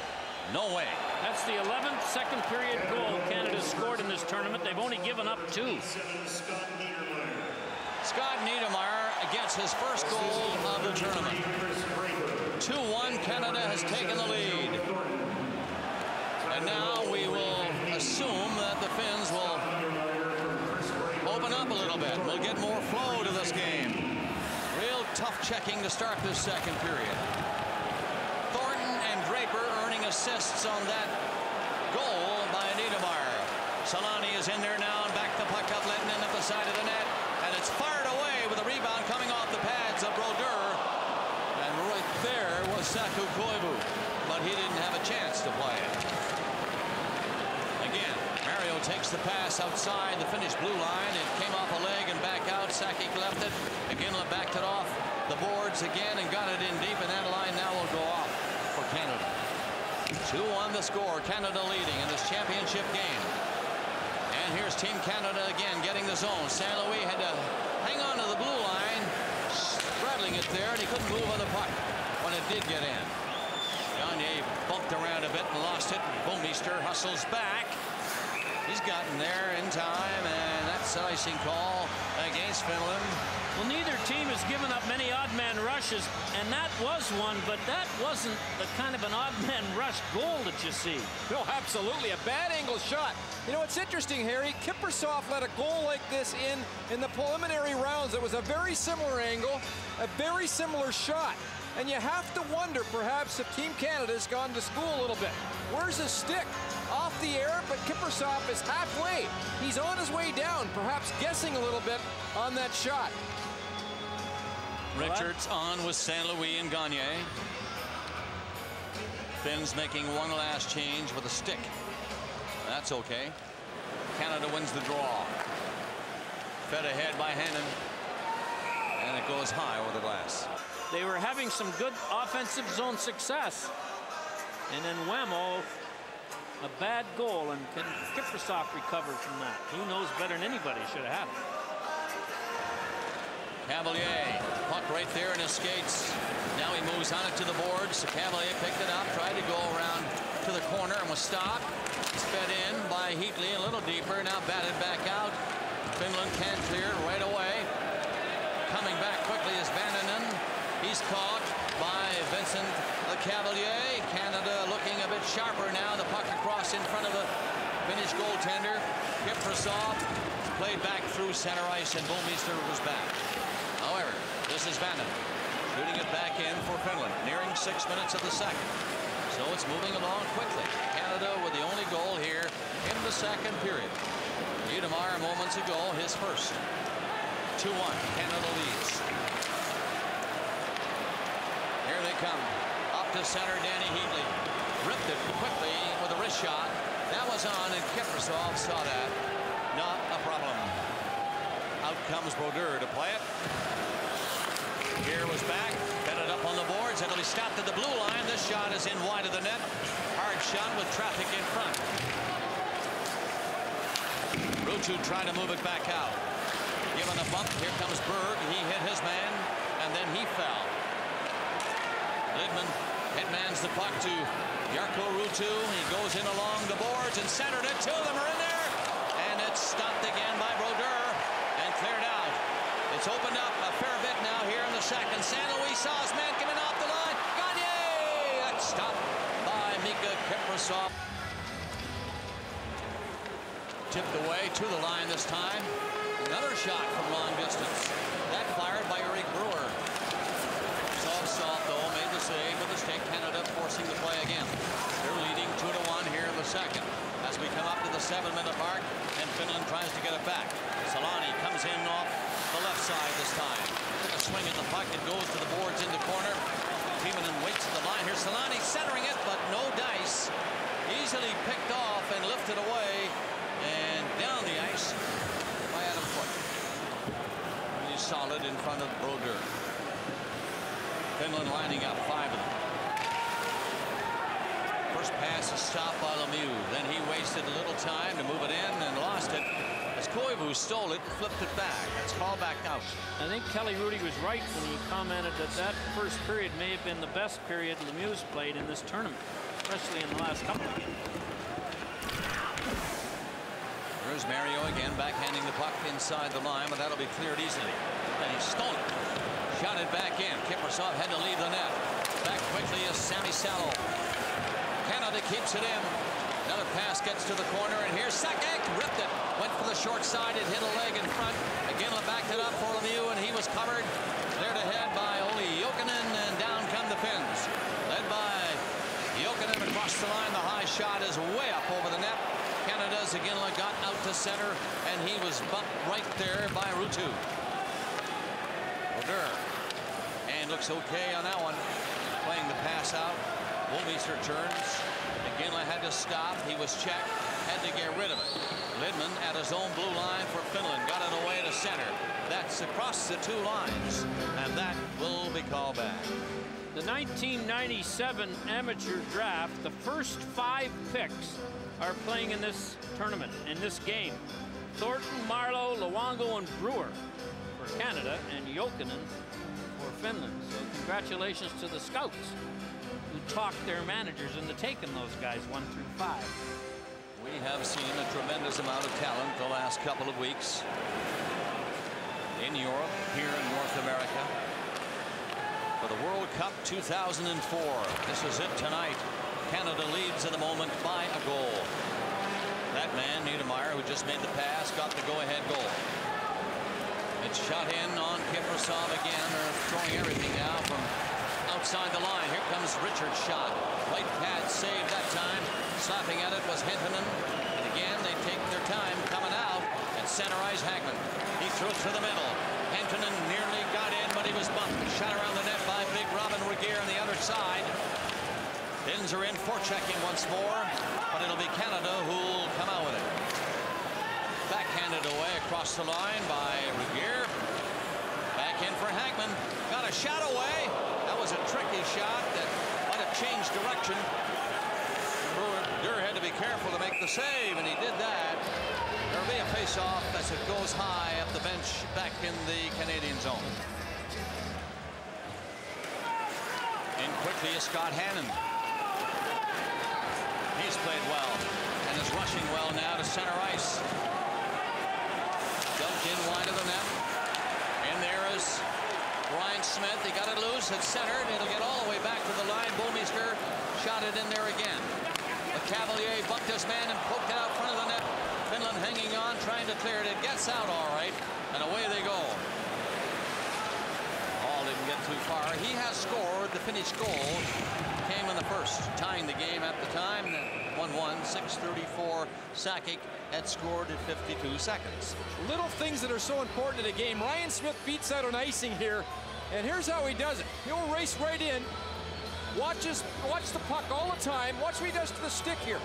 No way. That's the 11th second period goal Canada scored in this tournament. They've only given up two. Scott Niedermayer gets his first goal of the tournament. 2-1, Canada has taken the lead. And now we will assume that the Finns will open up a little bit. We'll get more flow to this game. Real tough checking to start this second period. Thornton and Draper earning assists on that goal by Niedermayer. Selanne is in there now and back the puck up, letting in at the side of the net. And it's fired away with a rebound coming off the pads of Brodeur. There was Saku Koivu. But he didn't have a chance to play it. Again, Mario takes the pass outside the Finnish blue line. It came off a leg and back out. Sakic left it. Iginla backed it off the boards again and got it in deep. And that line now will go off for Canada. Two on the score. Canada leading in this championship game. And here's Team Canada again getting the zone. St. Louis had to hang on to the blue line, straddling it there, and he couldn't move on the puck did get in. Gagne bumped around a bit and lost it. Bouwmeester hustles back. He's gotten there in time, and that's an icing call against Finland. Well, neither team has given up many odd man rushes, and that was one, but that wasn't the kind of an odd *laughs* man rush goal that you see. No, absolutely. A bad angle shot. You know, it's interesting, Harry. Kiprusoff let a goal like this in in the preliminary rounds. It was a very similar angle, a very similar shot. And you have to wonder, perhaps, if Team Canada's gone to school a little bit. Where's his stick? Off the air, but Kiprusoff is halfway. He's on his way down, perhaps guessing a little bit on that shot. Richards on with St. Louis and Gagne. Finns making one last change with a stick. That's okay. Canada wins the draw. Fed ahead by Hannan. And it goes high over the glass. They were having some good offensive zone success. And then Wham-O, a bad goal. And can Kiprusoff recover from that? Who knows better than anybody should have had it. Cavalier, puck right there in his skates. Now he moves on it to the boards. Cavalier picked it up, tried to go around to the corner and was stopped. Fed in by Heatley a little deeper. Now batted back out. Finland can't clear right away. Coming back quickly is Vaananen. He's caught by Vincent Lecavalier. Canada looking a bit sharper now. The puck across in front of the Finnish goaltender. Kiprusoff played back through center ice and Bouwmeester was back. However, this is Vaananen shooting it back in for Finland, nearing six minutes of the second. So it's moving along quickly. Canada with the only goal here in the second period. Niedermayer moments ago, his first. 2-1, Canada leads. Come. Up to center, Dany Heatley. Ripped it quickly with a wrist shot. That was on, and Kiprusoff saw that. Not a problem. Out comes Brodeur to play it. Here was back, headed up on the boards. It'll be stopped at the blue line. This shot is in wide of the net. Hard shot with traffic in front. Ruutu trying to move it back out. Given a bump, here comes Berg. He hit his man, and then he fell. Lydman headmans the puck to Jarkko Ruutu. He goes in along the boards and centered it. Two of them are in there. And it's stopped again by Brodeur and cleared out. It's opened up a fair bit now here in the second. St. Louis saw his man coming off the line. Gagne! That's stopped by Miikka Kiprusoff. Tipped away to the line this time. Another shot from long distance. That fired by Eric Brewer. Soft, soft though, made the save with the stick. Canada forcing the play again. They're leading two to one here in the second. As we come up to the seven-minute mark, and Finland tries to get it back. Selanne comes in off the left side this time. A swing at the puck. It goes to the boards in the corner. Timonen waits at the line here. Selanne centering it, but no dice. Easily picked off and lifted away and down the ice by Adam Foote. He's solid in front of Brodeur. Finland lining up, five of them. First pass is stopped by Lemieux. Then he wasted a little time to move it in and lost it. As Koivu stole it, and flipped it back. It's called back out. I think Kelly Hrudey was right when he commented that that first period may have been the best period Lemieux's played in this tournament, especially in the last couple of games. There's Mario again, backhanding the puck inside the line, but that'll be cleared easily. And he stole it. Shot it back in. Kiprusoff had to leave the net. Back quickly is Sami Salo. Keeps it in. Another pass gets to the corner, and here's Sakic. Ripped it. Went for the short side. It hit a leg in front. Again, backed it up for Lemieux, and he was covered. There to head by Olli Jokinen, and down come the Finns. Led by Jokinen across the line. The high shot is way up over the net. Canada's again got out to center, and he was bumped right there by Ruutu. Brodeur. And looks okay on that one. Playing the pass out. Bouwmeester turns. Iginla had to stop. He was checked. Had to get rid of it. Lydman at his own blue line for Finland. Got it away to center. That's across the two lines. And that will be called back. The 1997 amateur draft, the first five picks are playing in this tournament, in this game. Thornton, Marleau, Luongo, and Brewer for Canada, and Jokinen for Finland. So congratulations to the scouts who talked their managers into taking those guys one through five. We have seen a tremendous amount of talent the last couple of weeks in Europe, here in North America. For the World Cup 2004, this is it tonight. Canada leads in the moment by a goal. That man, Niedermayer, who just made the pass, got the go-ahead goal. It's shot in on Kiprusoff again. They're throwing everything now from outside the line. Here comes Richard's shot. White pad saved that time. Slapping at it was Hentunen. And again, they take their time coming out and centerize Hagman. He threw it to the middle. Hentunen nearly got in, but he was bumped. Shot around the net by big Robin Regehr on the other side. Finns are in for checking once more, but it'll be Canada who'll come out with it. Backhanded away across the line by Regehr. Back in for Hagman. Got a shot away. Was a tricky shot that might have changed direction. Brewer had to be careful to make the save, and he did that. There'll be a face-off as it goes high up the bench back in the Canadian zone. In quickly is Scott Hannan. He's played well and is rushing well now to center ice. Dumped in wide of the net. And there is Ryan Smyth, He got it loose. It's centered. It'll get all the way back to the line. Bouwmeester shot it in there again. The Cavalier bumped his man and poked it out front of the net. Finland hanging on, trying to clear it. It gets out all right, and away they go. Didn't get too far. He has scored the Finnish goal came in the first, tying the game at the time. 1-1, 6:34. Sakic had scored at 52 seconds. Little things that are so important in a game. Ryan Smyth beats out on icing here, and here's how he does it. He'll race right in, watches, watch the puck all the time. Watch what he does to the stick here.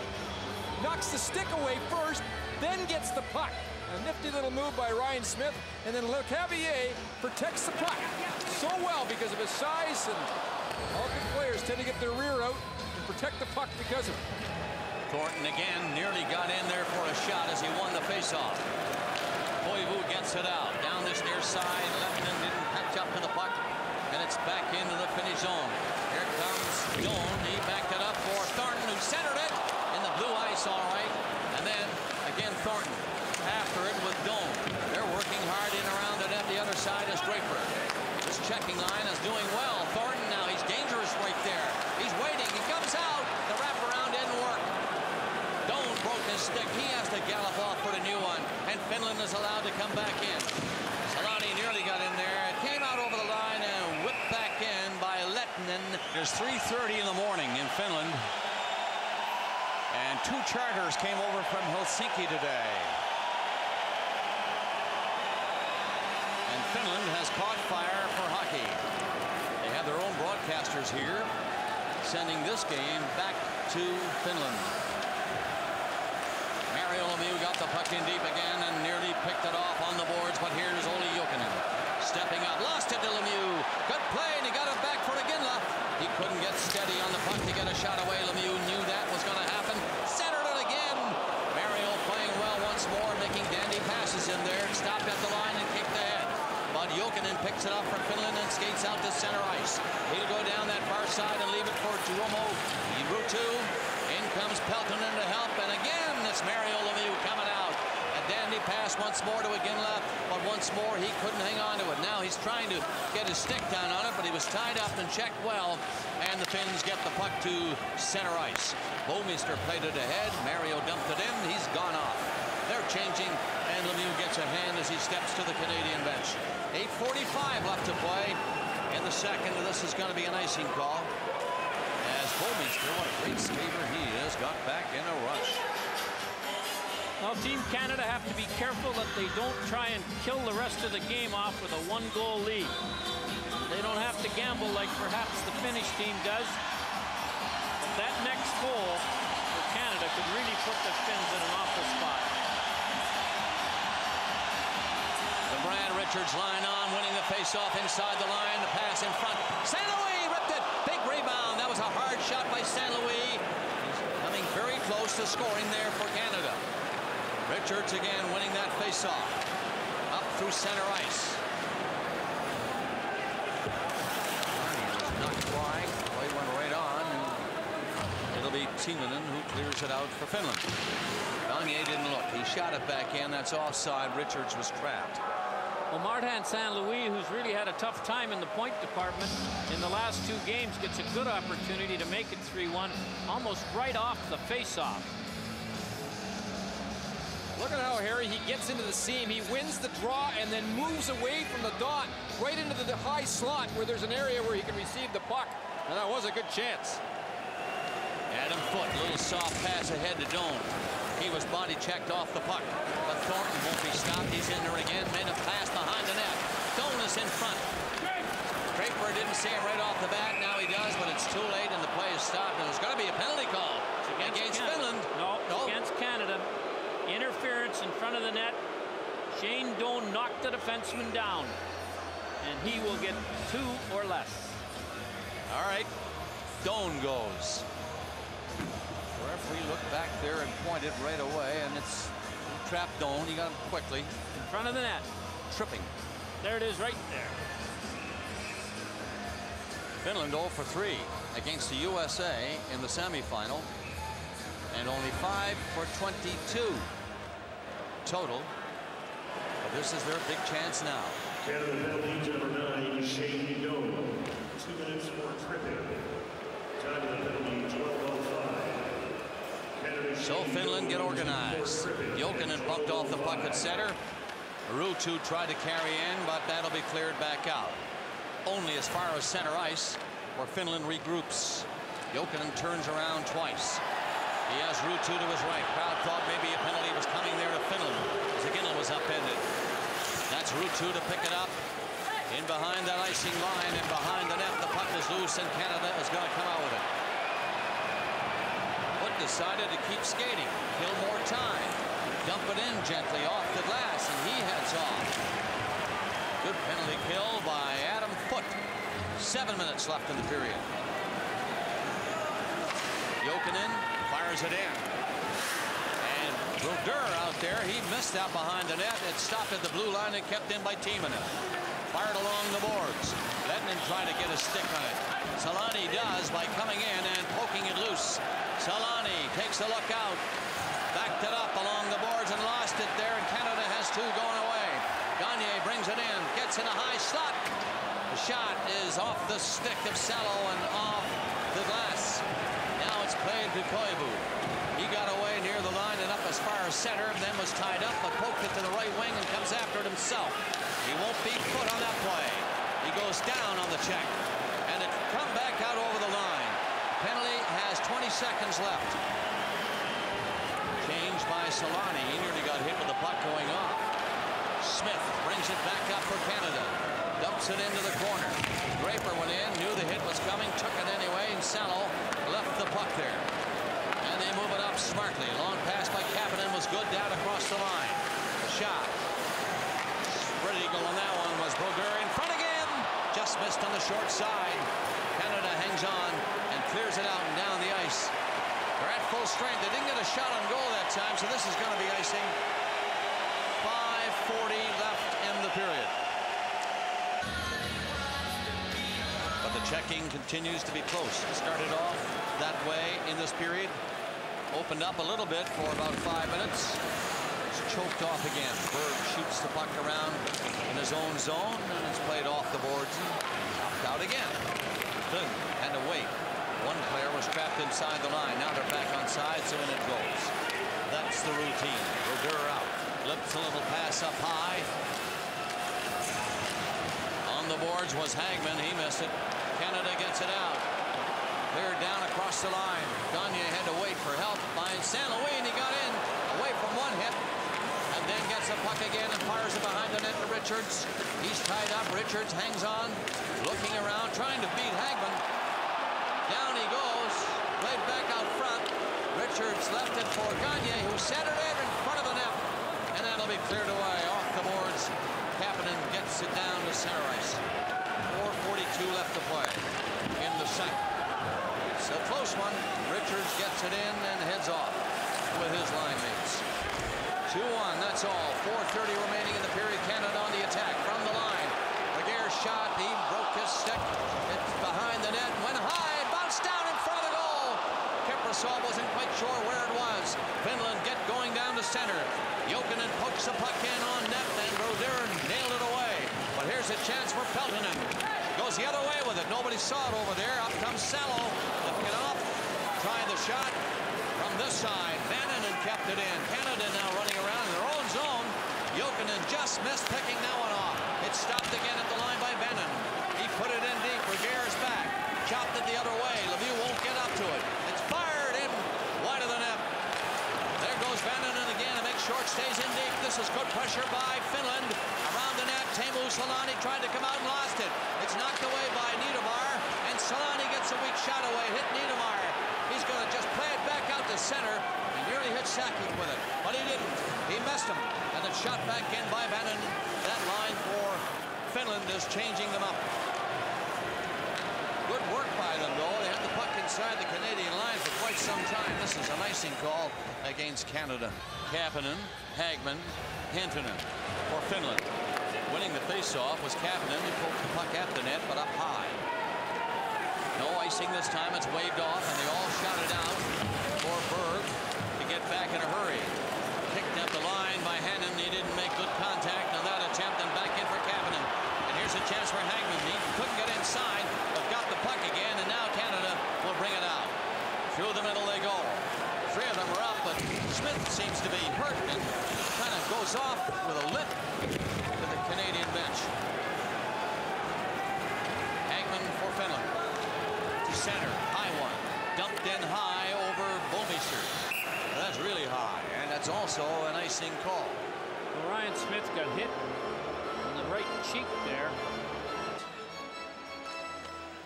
Knocks the stick away first, then gets the puck. A nifty little move by Ryan Smyth, and then Lecavalier protects the puck so well because of his size and all good players tend to get their rear out and protect the puck because of it. Thornton again nearly got in there for a shot as he won the faceoff. Koivu gets it out. Down this near side. Lehtinen didn't catch up to the puck. And it's back into the Finnish zone. Here comes Doan. He backed it up for Thornton, who centered it in the blue ice all right. And then again Thornton after it with Doan. They're working hard in around the net. The other side is Draper. This checking line is doing well. Thornton now, he's dangerous right there. He's waiting. He comes out. The wraparound didn't work. Doan broke his stick. He has to gallop off for the new one. And Finland is allowed to come back in. Selanne nearly got in there. It came out over the line and whipped back in by Lehtinen. There's 3.30 in the morning in Finland. And two charters came over from Helsinki today. Finland has caught fire for hockey. They have their own broadcasters here, sending this game back to Finland. Mario Lemieux got the puck in deep again and nearly picked it off on the boards, but here's Olli Jokinen stepping up. Lost it to Lemieux. Good play, and he got it back for Iginla. He couldn't get steady on the puck to get a shot away. Lemieux knew that was going to happen. Centered it again. Picks it up from Finland and skates out to center ice. He'll go down that far side and leave it for Tuomo. Ruutu. In comes Peltonen to help, and again, it's Mario Lemieux coming out. A dandy pass once more to Iginla, but once more he couldn't hang on to it. Now he's trying to get his stick down on it, but he was tied up and checked well, and the Finns get the puck to center ice. Bouwmeester played it ahead. Mario dumped it in. He's gone off. They're changing, and Lemieux gets a hand as he steps to the Canadian bench. 8.45 left to play in the second, this is going to be an icing call. As Bouwmeester, what a great skater he is, got back in a rush. Now, Team Canada have to be careful that they don't try and kill the rest of the game off with a one-goal lead. They don't have to gamble like perhaps the Finnish team does. But that next goal for Canada could really put the Finns in an awful spot. Brad Richards line on, winning the face-off inside the line. The pass in front. St. Louis ripped it. Big rebound. That was a hard shot by St. Louis. Coming very close to scoring there for Canada. Richards again winning that faceoff. Up through center ice. Not trying. Play went right on. It'll be Timonen who clears it out for Finland. Gagne didn't look. He shot it back in. That's offside. Richards was trapped. Well, Martin St. Louis, who's really had a tough time in the point department in the last two games, gets a good opportunity to make it 3-1 almost right off the faceoff. Look at how Harry he gets into the seam. He wins the draw and then moves away from the dot right into the high slot where there's an area where he can receive the puck. And that was a good chance. Adam Foote, little soft pass ahead to Doan. He was body checked off the puck. But Thornton won't be stopped. He's in there again. Made a pass behind the net. Doan is in front. Draper didn't see him right off the bat. Now he does, but it's too late and the play is stopped. And there's going to be a penalty call against, against Finland. No, no, against Canada interference in front of the net. Shane Doan knocked the defenseman down. And he will get two or less. All right. Doan goes. The referee looked back there and pointed right away, and it's trapped Doan. He got him quickly. In front of the net. Tripping. There it is right there. Finland 0 for 3 against the USA in the semifinal and only 5 for 22 total. But this is their big chance now. Canada penalty number nine, Shane Doan. Two minutes for tripping. Time of the penalty, 12.05. So Finland get organized. Jokinen bumped off the puck at center. Ruutu tried to carry in, but that'll be cleared back out. Only as far as center ice, where Finland regroups. Jokinen turns around twice. He has Ruutu to his right. Crowd thought maybe a penalty was coming there to Finland. Zaginla was upended. That's Ruutu to pick it up. In behind that icing line and behind the net, the puck is loose and Canada is going to come out with it. Decided to keep skating, kill more time, dump it in gently off the glass, and he heads off. Good penalty kill by Adam Foote. Seven minutes left in the period. Jokinen fires it in. And Brodeur out there, he missed out behind the net. It stopped at the blue line and kept in by Timonen. Fired along the boards. Lehtinen trying to get a stick on it. Selanne does by coming in and poking it loose. Selanne takes a look out. Backed it up along the boards and lost it there. And Canada has two going away. Gagne brings it in. Gets in a high slot. The shot is off the stick of Salo and off the glass. Now it's played to Koivu. He got away near the line and up as far as center, and then was tied up, but poked it to the right wing and comes after it himself. He won't be put on that play. He goes down on the check, and it come back out over the line. Penalty has 20 seconds left. Changed by Selanne. He nearly got hit with the puck going off. Smyth brings it back up for Canada. Dumps it into the corner. Draper went in, knew the hit was coming, took it anyway, and Salo left the puck there. And they move it up smartly. Long pass by Kapanen was good down across the line. Shot. Spread eagle on that one was Brodeur in front. Just missed on the short side. Canada hangs on and clears it out and down the ice. They're at full strength. They didn't get a shot on goal that time, so this is going to be icing. 5.40 left in the period. But the checking continues to be close. Started off that way in this period. Opened up a little bit for about five minutes. Choked off again. Berg shoots the puck around in his own zone and it's played off the boards knocked out again. Flynn had to wait. One player was trapped inside the line. Now they're back on side, so in it goes. That's the routine. Brodeur out. Lips a little pass up high. On the boards was Hagman. He missed it. Canada gets it out. Cleared down across the line. Gagne had to wait for help. Finds St. Louis, and he got in. Away from one hit. And then gets the puck again and fires it behind the net to Richards. He's tied up. Richards hangs on. Looking around, trying to beat Hagman. Down he goes. Played back out front. Richards left it for Gagne, who centered it in front of the net. And that'll be cleared away off the boards. Kapanen gets it down to ice. 4.42 left to play in the second. It's a close one. Richards gets it in and heads off with his line mates. 2-1, that's all. 4.30 remaining in the period. Canada on the attack from the line. Laguerre shot. He broke his stick. It's behind the net. Went high. Bounced down in front of the goal. Kiprusoff wasn't quite sure where it was. Finland get going down to center. Jokinen pokes the puck in on net, and Brodeur nailed it away. But here's a chance for Peltonen. Goes the other way with it. Nobody saw it over there. Up comes Salo. Lifting it off. Trying the shot from this side. Vaananen kept it in. Canada now running around in their own zone. Jokinen just missed picking that one off. It stopped again at the line by Vaananen. He put it in deep. Regehr's back. Chopped it the other way. Lemieux won't get up to it. It's fired in wide of the net. There goes Vaananen again to make short stays in deep. This is good pressure by Finland. Around the net, Teemu Selanne tried to come out and lost it. It's knocked away by Niedermayer, and Selanne gets a weak shot away. Hit Niedermayer. He's going to just play it back out to center. He nearly hit Sakic with it, but he didn't. He missed him, and it's shot back in by Vaananen. That line for Finland is changing them up. Good work by them, though. They had the puck inside the Canadian line for quite some time. This is an icing call against Canada. Kapanen, Hagman, Hentunen for Finland. Winning the faceoff was Kapanen. He poked the puck at the net, but up high. No icing this time. It's waved off, and they all shot it out for Berg to get back in a hurry. Kicked up the line by Hannan. He didn't make good contact on that attempt, and back in for Kapanen. Chance for Hagman. He couldn't get inside, but got the puck again, and now Canada will bring it out. Through the middle they go. Three of them are up, but Smyth seems to be hurt and kind of goes off with a limp to the Canadian bench. Hagman for Finland. To center. High one. Dumped in high over Bouwmeester. That's really high, and that's also an icing call. Well, Ryan Smyth got hit right cheek there.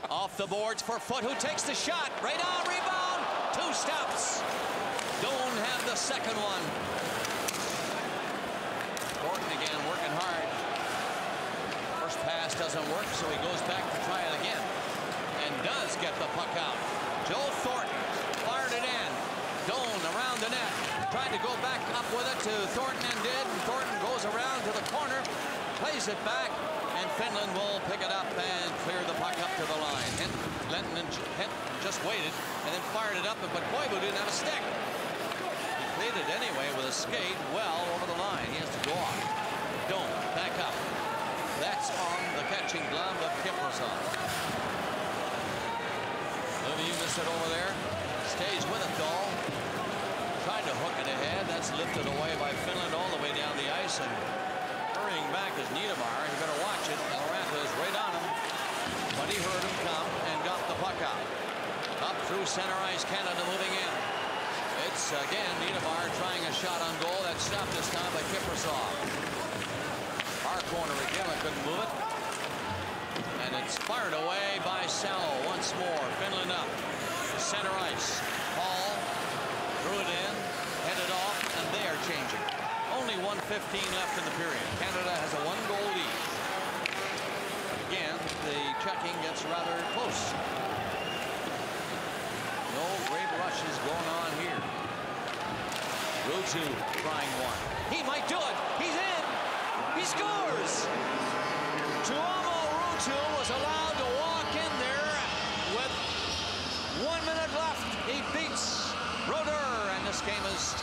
Off the boards for Foote, who takes the shot. Right on, rebound. Two stops. Don't have the second one. Thornton again working hard. First pass doesn't work, so he goes back to try it again. And does get the puck out. Joe Thornton fired it in. Doan around the net. Tried to go back up with it to Thornton and did. And Thornton goes around to the corner, plays it back, and Finland will pick it up and clear the puck up to the line. Lenton and Hint just waited and then fired it up, but Koivu didn't have a stick. He played it anyway with a skate well over the line. He has to go off. Doan back up. That's on the catching glove of. Lemieux missed it over there. Stays with it though. Tried to hook it ahead. That's lifted away by Finland all the way down the ice and back is Niedermayer. You better watch it. Eloranta is right on him. But he heard him come and got the puck out. Up through center ice, Canada moving in. It's again Niedermayer trying a shot on goal. That's stopped this time by Kiprusoff. Far corner again. I couldn't move it. And it's fired away by Salo once more. Finland up. Center ice. Hahl threw it in, 15 left in the period. Canada has a one-goal lead. Again, the checking gets rather close. No great rushes going on here. Ruutu trying one. He might do it. He's in. He scores. Tuomo Ruutu was allowed to walk in there with one minute left. He beats Roder, and this game is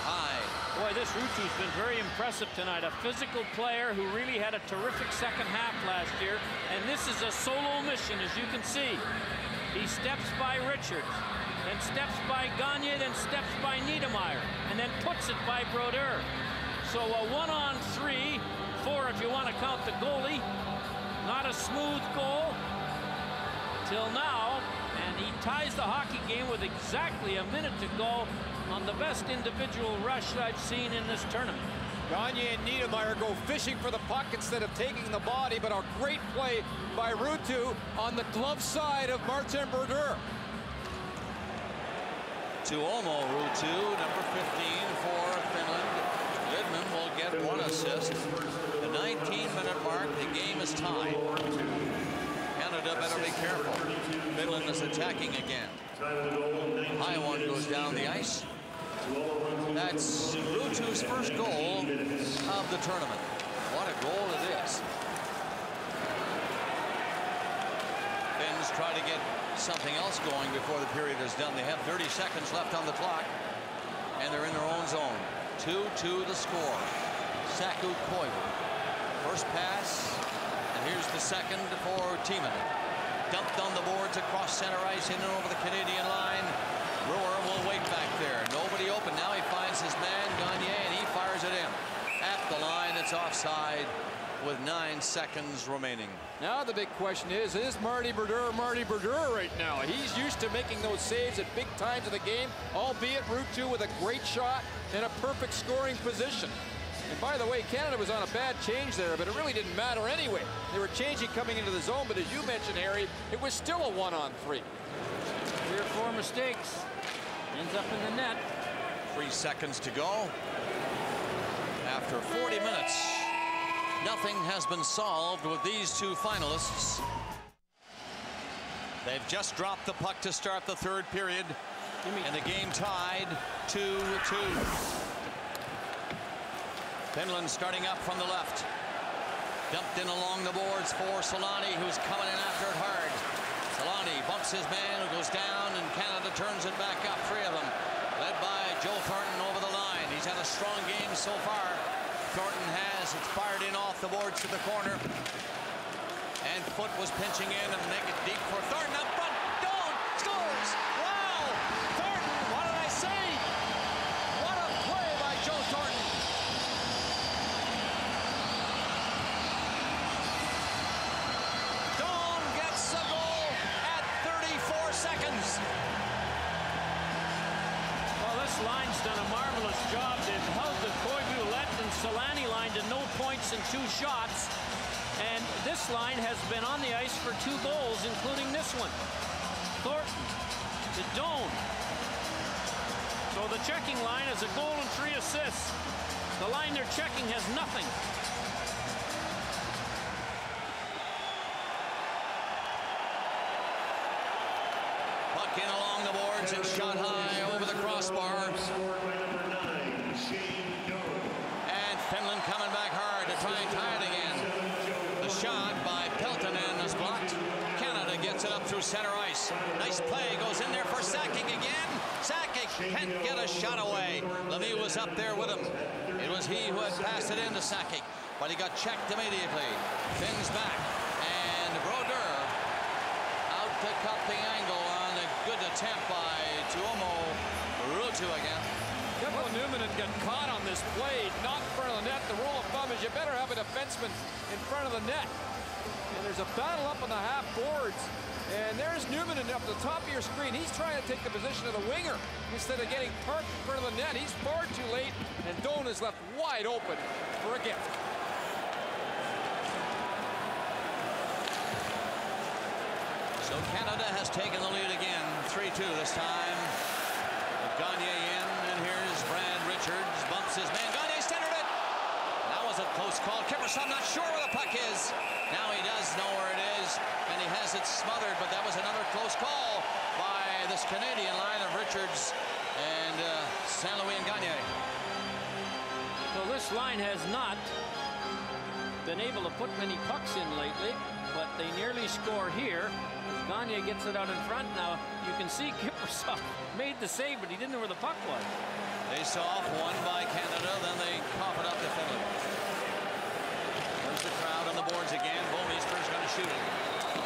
Boy, this Ruutu's been very impressive tonight. A physical player who really had a terrific second half last year. And this is a solo mission, as you can see. He steps by Richards, then steps by Gagne, then steps by Niedermayer, and then puts it by Brodeur. So a one on three, four if you want to count the goalie. Not a smooth goal till now. And he ties the hockey game with exactly a minute to go on the best individual rush I've seen in this tournament. Gagne and Niedermayer go fishing for the puck instead of taking the body, but a great play by Ruutu on the glove side of Martin Brodeur. To Omo Ruutu, number 15 for Finland. Goodman will get one assist. The 19-minute mark, the game is tied. Canada better be careful. Finland is attacking again. High one goes down the ice. That's Ruutu's first goal of the tournament. What a goal it is. Finns try to get something else going before the period is done. They have 30 seconds left on the clock, and they're in their own zone. 2-2 the score. Saku Koivu. First pass, and here's the second for Timonen. Dumped on the boards across center ice in and over the Canadian line. Brewer will wait back there. Nobody open. Now he finds his man, Gagne, and he fires it in. At the line, it's offside with nine seconds remaining. Now the big question is, is Marty Brodeur Marty Brodeur right now? He's used to making those saves at big times of the game, albeit Ruutu with a great shot and a perfect scoring position. And by the way, Canada was on a bad change there, but it really didn't matter anyway. They were changing coming into the zone, but as you mentioned, Harry, it was still a one-on-three. Three or four mistakes. Ends up in the net. Three seconds to go. After 40 minutes, nothing has been solved with these two finalists. They've just dropped the puck to start the third period, and the game tied 2-2. Finland starting up from the left. Dumped in along the boards for Selanne, who's coming in after it hard. Selanne bumps his man, who goes down, and Canada turns it back up. Three of them, led by Joe Thornton over the line. He's had a strong game so far. Thornton has it fired in off the boards to the corner. And Foote was pinching in and make it deep for Thornton up front. Doan scores! Wow! Thornton, what did I say? What a play by Joe Thornton. Doan gets a goal at 34 seconds. Well, this line's done a marvelous job. They've held the Koivu, Lett, and Selanne line to no points and two shots. And this line has been on the ice for two goals, including this one. Thornton to Doan. So the checking line is a goal and three assists. The line they're checking has nothing. Puck in along the boards and shot high over the crossbar. And Finland coming back hard to try and tie it again. The shot by Peltonen is blocked. Canada it up through center ice. Nice play goes in there for Sakic again. Sakic can't get a shot away. Lemieux was up there with him. It was he who had passed it into Sakic, but he got checked immediately. Finns back, and Brodeur out to cut the angle on a good attempt by Tuomo Ruutu again. Kevin Newman had got caught on this play, not in front of the net. The rule of thumb is you better have a defenseman in front of the net. And there's a battle up on the half boards. And there's Newman up the top of your screen. He's trying to take the position of the winger instead of getting parked in front of the net. He's far too late, and Doan is left wide open for a gift. So Canada has taken the lead again, 3-2 this time. Gagne in, and here's Brad Richards, bumps his man. Gagne centered it. That was a close call. Kiprusoff not sure where the puck is. Now he does know where it is, and he has it smothered, but that was another close call by this Canadian line of Richards and uh, St. Louis and Gagne. So this line has not been able to put many pucks in lately, but they nearly score here. Gagne gets it out in front. Now you can see *laughs* Kiprusoff made the save, but he didn't know where the puck was. Face off, won by Canada on the boards again. Bouwmeester's going to shoot it.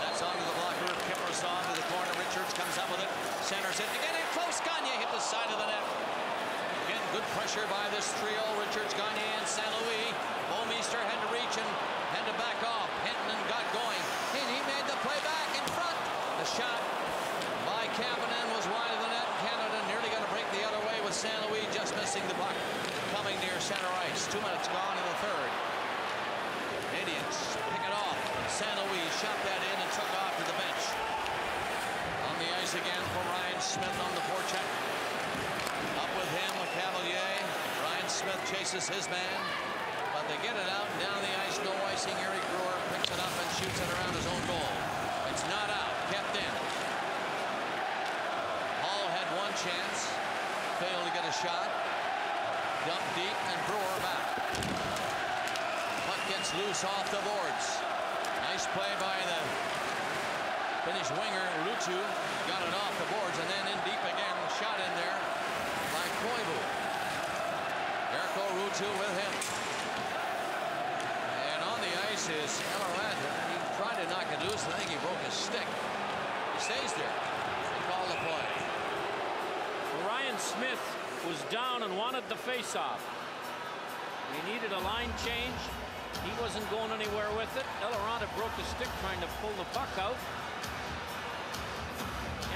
That's onto the blocker. Kipper's on to the corner. Richards comes up with it. Centers it. Again close. Gagne hit the side of the net. Again, good pressure by this trio. Richards, Gagne, and St. Louis. Bouwmeester had to reach and had to back off. Hentunen got going. And he made the play back in front. The shot by Kapanen was wide of the net. Canada nearly going to break the other way with St. Louis just missing the puck. Coming near center ice. Two minutes gone in the third. Canadians pick it off. St. Louis shot that in and took off to the bench. On the ice again for Ryan Smyth on the forecheck. Up with him, Lecavalier. Ryan Smyth chases his man. But they get it out and down the ice. No icing. Eric Brewer picks it up and shoots it around his own goal. It's not out. Kept in. Hahl had one chance. Failed to get a shot. Dumped deep and Brewer back. Gets loose off the boards. Nice play by the Finnish winger, Ruutu. Got it off the boards and then in deep again. Shot in there by Koivu. Jarkko Ruutu with him. And on the ice is Elorant. He tried to knock it loose. I think he broke his stick. He stays there. They call the play. Ryan Smyth was down and wanted the face-off. He needed a line change. He wasn't going anywhere with it. Eloranta broke the stick trying to pull the puck out.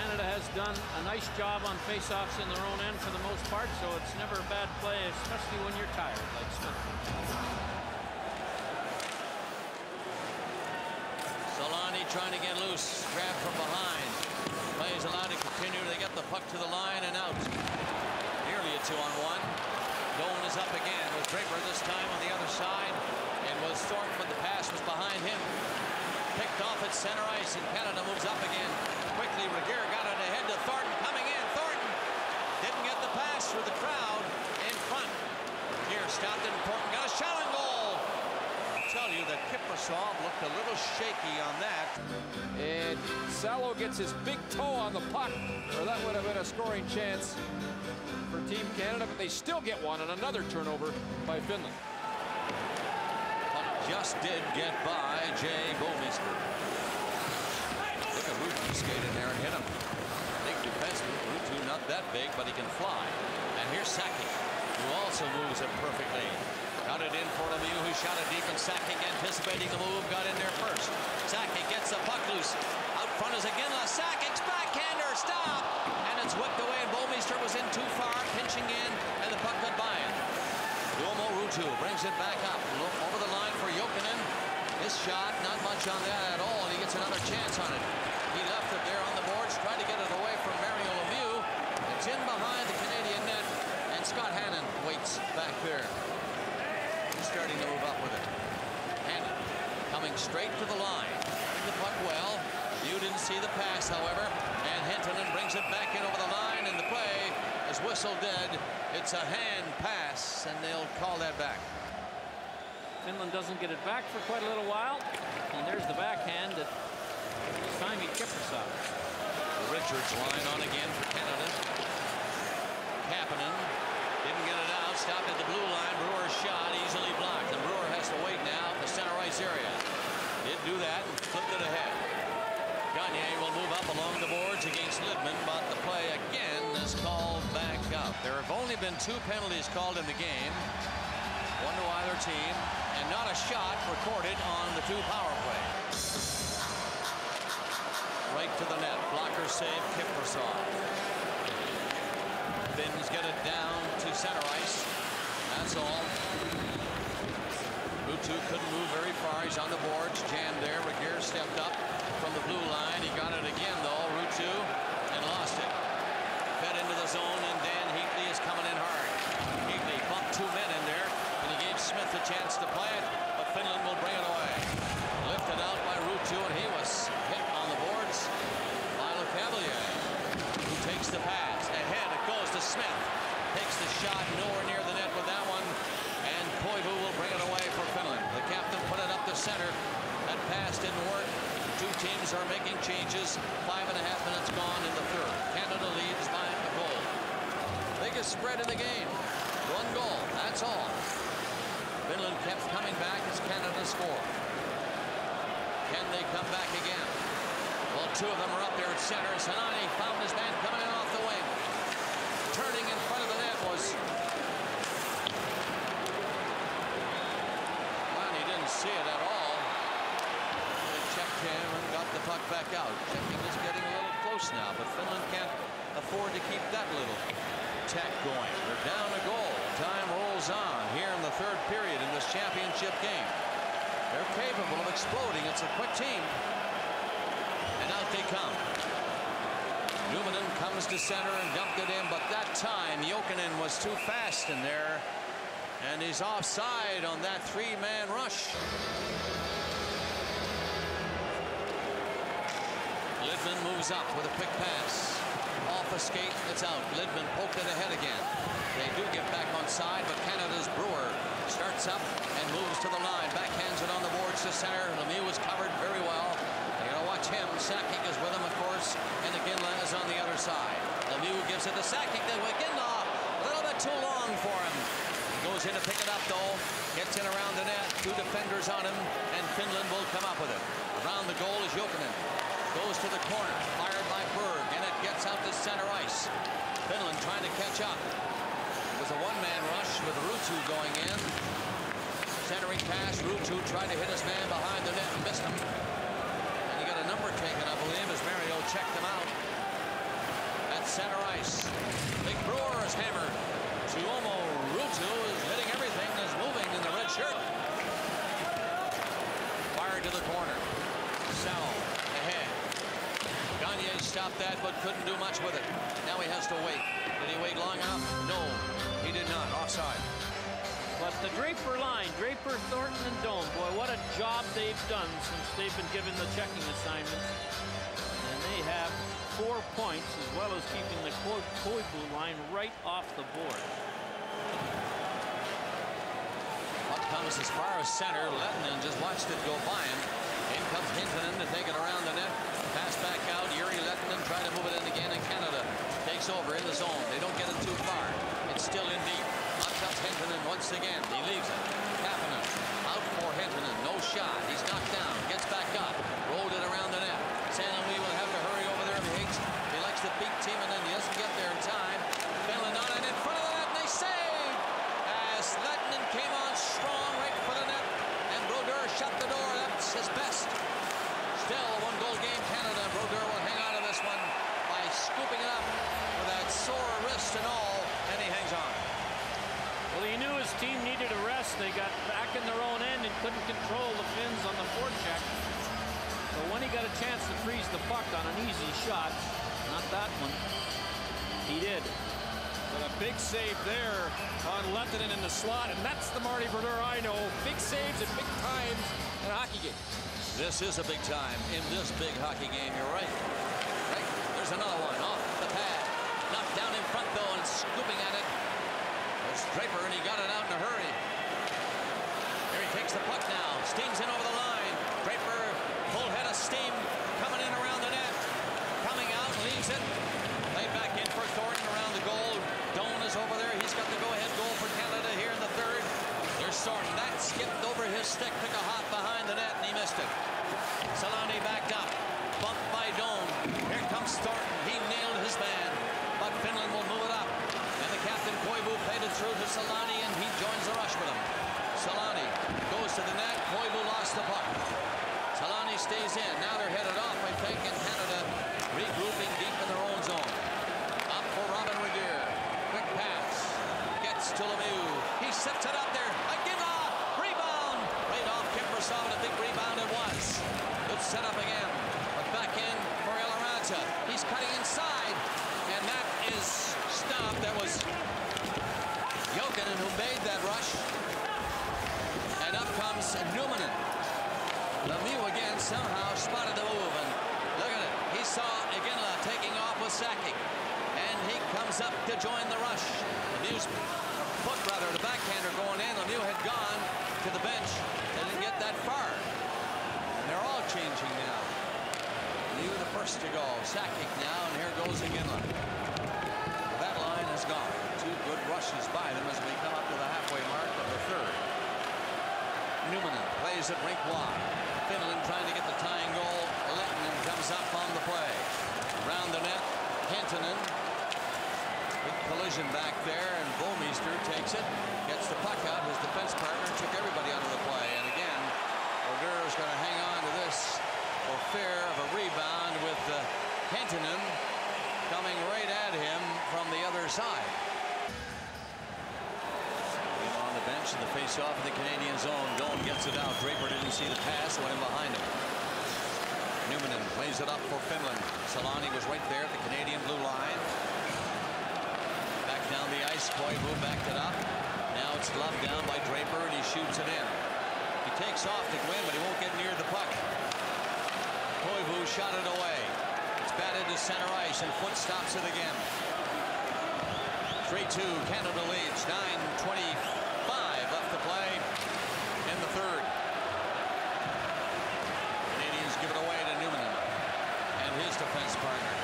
Canada has done a nice job on face-offs in their own end for the most part, so it's never a bad play, especially when you're tired, like Smyth. Selanne trying to get loose. grabbed from behind. Play is allowed to continue. They get the puck to the line and out. Nearly a two-on-one. Doan is up again with Draper this time on the other side. And was Thornton, but the pass was behind him. Picked off at center ice, and Canada moves up again. Quickly, Regehr got it ahead to Thornton. Coming in, Thornton didn't get the pass through the crowd in front. Here, stopped it, Thornton got a shot on goal. I'll tell you that Kiprusoff looked a little shaky on that. And Salo gets his big toe on the puck, or that would have been a scoring chance for Team Canada, but they still get one on another turnover by Finland. Just did get by Jay Bouwmeester. Look at Ruutu skate in there and hit him. Big defenseman. Ruutu not that big, but he can fly. And here's Sakic, who also moves it perfectly. Got it in for Lemieux, who shot it deep, and Sakic anticipating the move, got in there first. Sakic gets the puck loose. Out front is again Sakic's backhander, stop! And it's whipped away, and Bouwmeester was in too far, pinching in, and the puck went by him. Tuomo Ruutu brings it back up. Over the line Jokinen. His shot, not much on that at all, and he gets another chance on it. He left it there on the boards, trying to get it away from Mario Lemieux. It's in behind the Canadian net, and Scott Hannan waits back there. He's starting to move up with it. Hannan coming straight to the line. The puck well. You didn't see the pass, however, and Hentunen brings it back in over the line, and the play is whistled dead. It's a hand pass, and they'll call that back. Finland doesn't get it back for quite a little while. And there's the backhand that Simon Kiprusoff. Richards line on again for Canada. Kapanen didn't get it out. Stopped at the blue line. Brewer's shot easily blocked. And Brewer has to wait now the center ice area. Did do that and flipped it ahead. Gagne will move up along the boards against Lydman, but the play again is called back up. There have only been two penalties called in the game, one to either team, and not a shot recorded on the two power play. Right to the net. Blocker save, Kiprusoff. Finns get it down to center ice. That's all. Ruutu couldn't move very far. He's on the boards, jammed there. Regehr stepped up from the blue line. He got it again, though, Ruutu, and lost it. Fed into the zone, and Dan Heatley is coming in hard. Heatley bumped two men in there, Smyth a chance to play it, but Finland will bring it away. Lifted out by Ruutu, and he was hit on the boards by Lecavalier, who takes the pass. Ahead, it goes to Smyth. Takes the shot nowhere near the net with that one, and Koivu will bring it away for Finland. The captain put it up the center. That pass didn't work. Two teams are making changes. Five and a half minutes gone in the third. Canada leads by a goal. Biggest spread in the game. One goal. That's all kept coming back as Canada scored. Can they come back again? Well, two of them are up there at center. Selanne found his man coming in off the wing. Turning in front of the net was... Well, he didn't see it at all. They checked him and got the puck back out. Checking is getting a little close now, but Finland can't afford to keep that little tack going. They're down a goal. Time rolls on here in the third period in this championship game. They're capable of exploding. It's a quick team. And out they come. Numminen comes to center and dumped it in, but that time Jokinen was too fast in there. And he's offside on that three-man rush. Up with a quick pass. Off a skate, it's out. Lydman poked it ahead again. They do get back on side, but Canada's Brewer starts up and moves to the line. Backhands it on the boards to center. Lemieux is covered very well They gotta watch him. Sakic is with him, of course, and Iginla is on the other side. Lemieux gives it to Sakic. To Iginla, a little bit too long for him. He goes in to pick it up, though. Gets in around the net. Two defenders on him, and Finland will come up with it. Around the goal is Jokinen. Goes to the corner. Fired by Berg, and it gets out to center ice. Finland trying to catch up. It was a one-man rush with Ruutu going in. Centering pass. Ruutu tried to hit his man behind the net and missed him number taken, I believe, as Mario checked them out. At center ice. Big Brewer is hammered. Tuomo Ruutu is hitting everything that's moving in the red shirt. Fired to the corner. Sal ahead. Gagne stopped that but couldn't do much with it. Now he has to wait. Did he wait long enough? No, he did not. Offside. But the Draper line, Draper, Thornton, and Doan, boy, what a job they've done since they've been given the checking assignments. And they have four points as well as keeping the Koivu line right off the board. Puck comes as far as center. Lehtinen just watched it go by him. In comes Hentunen to take it around the net. Trying to move it in again, and Canada takes over in the zone. They don't get it too far. It's still in deep. Up Hentunen once again. He leaves it. Kapanen out for Hentunen. No shot. He's knocked down. Gets back up. Rolled it around the net. St. Louis will have to hurry over there if he hates. He likes to beat team and then he doesn't get there in time. Finland on it in front of the net and they save. As Lehtinen came on strong right for the net. And Brodeur shut the door. That's his best. Still a one-goal game Canada. Brodeur will hang on to this one by scooping it up with that sore wrist and all. And he hangs on. Well, he knew his team needed a rest. They got back in their own end and couldn't control the Finns on the forecheck. So when he got a chance to freeze the puck on an easy shot, not that one, he did. But a big save there on Lehtinen in the slot, and that's the Marty Brodeur I know. Big saves at big times in a hockey game. This is a big time in this big hockey game. You're right. Right. There's another one off the pad. Knocked down in front, though, and scooping at it it's Draper, and he got it out in a hurry. Here he takes the puck now. Steams in over the line. Draper, full head of steam, coming in around the net. Coming out, leaves it. Played back in for Thornton around the goal. Doan is over there. He's got the go-ahead goal for Canada here in the third. There's Thornton. That skipped over his stick, took a hop behind the net, and he missed it. Selanne backed up. Bumped by Doan. Here comes Thornton. He nailed his man. But Finland will move it up. And the captain Koivu played it through to Selanne, and he joins the rush with him. Selanne goes to the net. Koivu lost the puck. Selanne stays in. Now they're headed off, I think, in Canada, regrouping deep in their own zone. Up for Robin Regehr. Quick pass. Gets to Lemieux. He sets it up there. Iginla! Ah, rebound! Right off Kiprusoff, and a big rebound it was. Good setup again. But back in for Eloranta. He's cutting inside. And that is stop. That was Jokinen who made that. And comes Numminen. Lemieux again somehow spotted the move. And look at it. He saw Iginla taking off with Sakic. And he comes up to join the rush. Lemieux's foot, rather, the backhander going in. Lemieux had gone to the bench. They didn't get that far. And they're all changing now. Lemieux the first to go. Sakic now, and here goes Iginla That line is gone. Two good rushes by them as we come up Numminen plays it rink wide. Finland trying to get the tying goal. Lehtinen comes up on the play. Around the net, Hentunen. Big collision back there, and Bouwmeester takes it. Gets the puck out. His defense partner took everybody out of the play. And again, is going to hang on to this for fear of a rebound with uh, Hentunen coming right at him from the other side bench in the of the Canadian zone. Doan gets it out. Draper didn't see the pass, went in behind him. Numminen plays it up for Finland. Selanne was right there at the Canadian blue line. Back down the ice. Koivu backed it up. Now it's gloved down by Draper, and he shoots it in. He takes off to win, but he won't get near the puck. Koivu shot it away. It's batted to center ice, and Foote stops it again. 3-2, Canada leads. 9.25 left to play in the third. Canadians give it away to Numminen and his defense partner.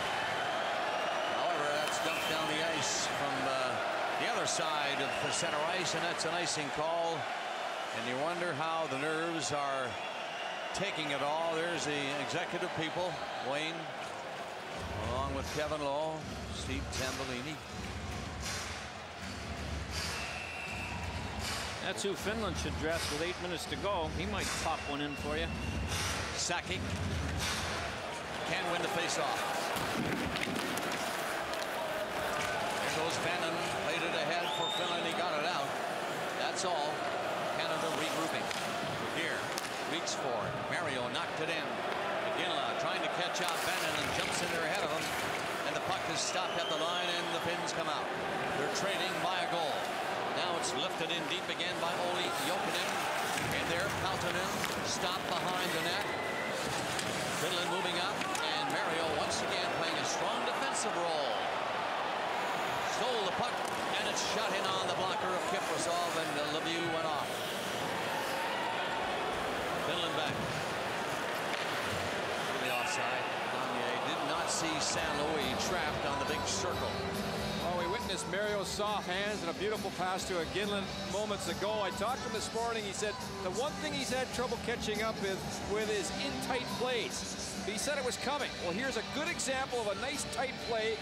However, that's dumped down the ice from uh, the other side of the center ice, and that's an icing call. And you wonder how the nerves are taking it all. There's the executive people, Wayne, along with Kevin Lowe, Steve Tambellini. That's who Finland should dress with eight minutes to go. He might pop one in for you. Sakic can win the faceoff. There goes Bannon. Played it ahead Finland. He got it out. That's all. Canada regrouping. Here, reach for it. Mario knocked it in. McGinley trying to catch out Bannon and jumps in there ahead of him. And the puck is stopped at the line and the pins come out. They're trailing by a goal. Now it's lifted in deep again by Olli Jokinen. And there, Peltonen stopped behind the net. Finland moving up, and Mario once again playing a strong defensive role. Stole the puck, and it's shut in on the blocker of Kiprusoff, and uh, Lemieux went off. Finland back. To the offside. Gagne did not see St. Louis trapped on the big circle. Oh, we witnessed Mario's soft hands and a beautiful pass to a Ginland moments ago. I talked to him this morning. He said the one thing he's had trouble catching up with, with is in tight plays. He said it was coming. Well, here's a good example of a nice tight play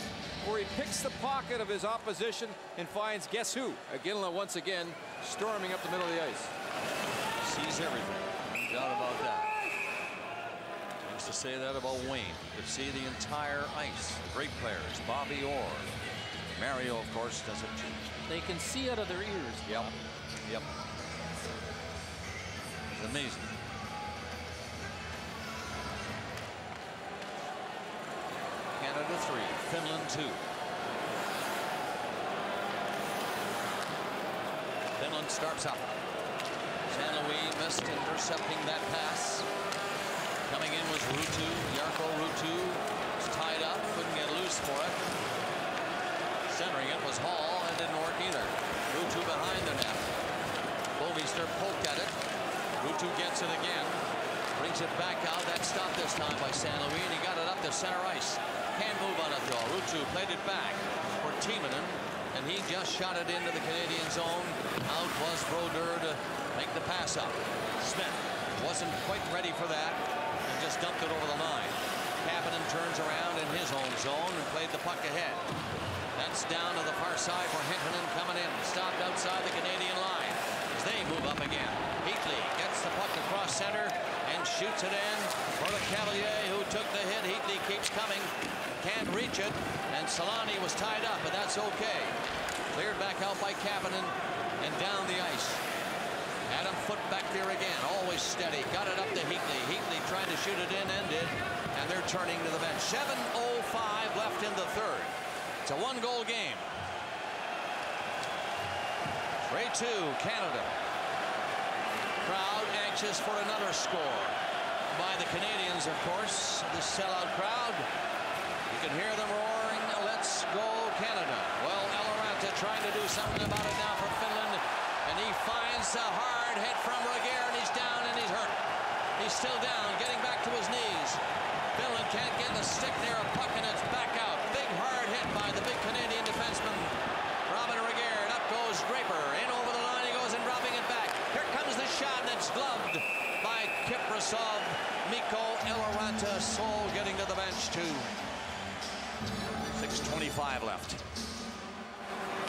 where he picks the pocket of his opposition and finds guess who? Ginla once again storming up the middle of the ice. Sees everything. No doubt about that. I used to say that about Wayne. Could see the entire ice. Great players. Bobby Orr. Mario, of course, does it too. They can see out of their ears. Yep. Yep. It's amazing. Canada three, Finland two. Finland starts up. St. Louis missed intercepting that pass. Coming in was Ruutu. Jarkko Ruutu was tied up, couldn't get loose for it. Centering it was Hall, and didn't work either. Ruutu behind the net. Bouwmeester poked at it. Ruutu gets it again. Brings it back out. That stopped this time by St. Louis, and he got it up to center ice. Can't move on it though. Ruutu played it back for Timonen, and he just shot it into the Canadian zone. Out was Brodeur to make the pass up. Smyth wasn't quite ready for that and just dumped it over the line. Kapanen turns around in his own zone and played the puck ahead. That's down to the far side for Hentunen coming in. Stopped outside the Canadian line as they move up again. Heatley gets the puck across center and shoots it in for the Cavalier who took the hit. Heatley keeps coming. Can't reach it. And Selanne was tied up, but that's okay. Cleared back out by Kapanen and down the ice. Adam Foote back there again, always steady. Got it up to Heatley. Heatley trying to shoot it in, ended. And they're turning to the bench. 7.05 left in the third. It's a one-goal game. 3-2, Canada. Anxious for another score. By the Canadians, of course, this sellout crowd. You can hear them roaring, let's go Canada. Well, Eloranta trying to do something about it now for Finland. And he finds a hard hit from Regehr, and he's down and he's hurt. He's still down, getting back to his knees. Finland can't get the stick near a puck, and it's back out. Big hard hit by the big Canadian defenseman, Robin Regehr. And up goes Draper. In over the line he goes and dropping it back. Here comes the shot, and gloved by Kiprusoff. Mikko Eloranta Soul getting to the bench, too. 6.25 left.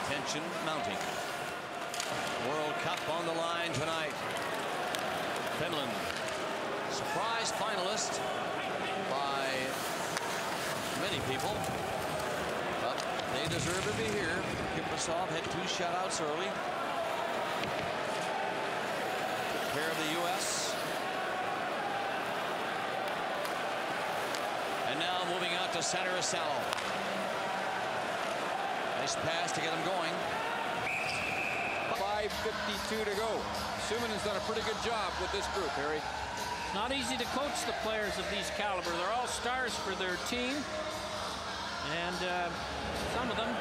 Tension mounting. World Cup on the line tonight. Finland, surprise finalist by many people. But they deserve to be here. Kiprusoff had two shutouts early. to center is Salo. Nice pass to get him going. 5.52 to go. Summanen's done a pretty good job with this group, Harry. Not easy to coach the players of these caliber. They're all stars for their team. And uh, some of them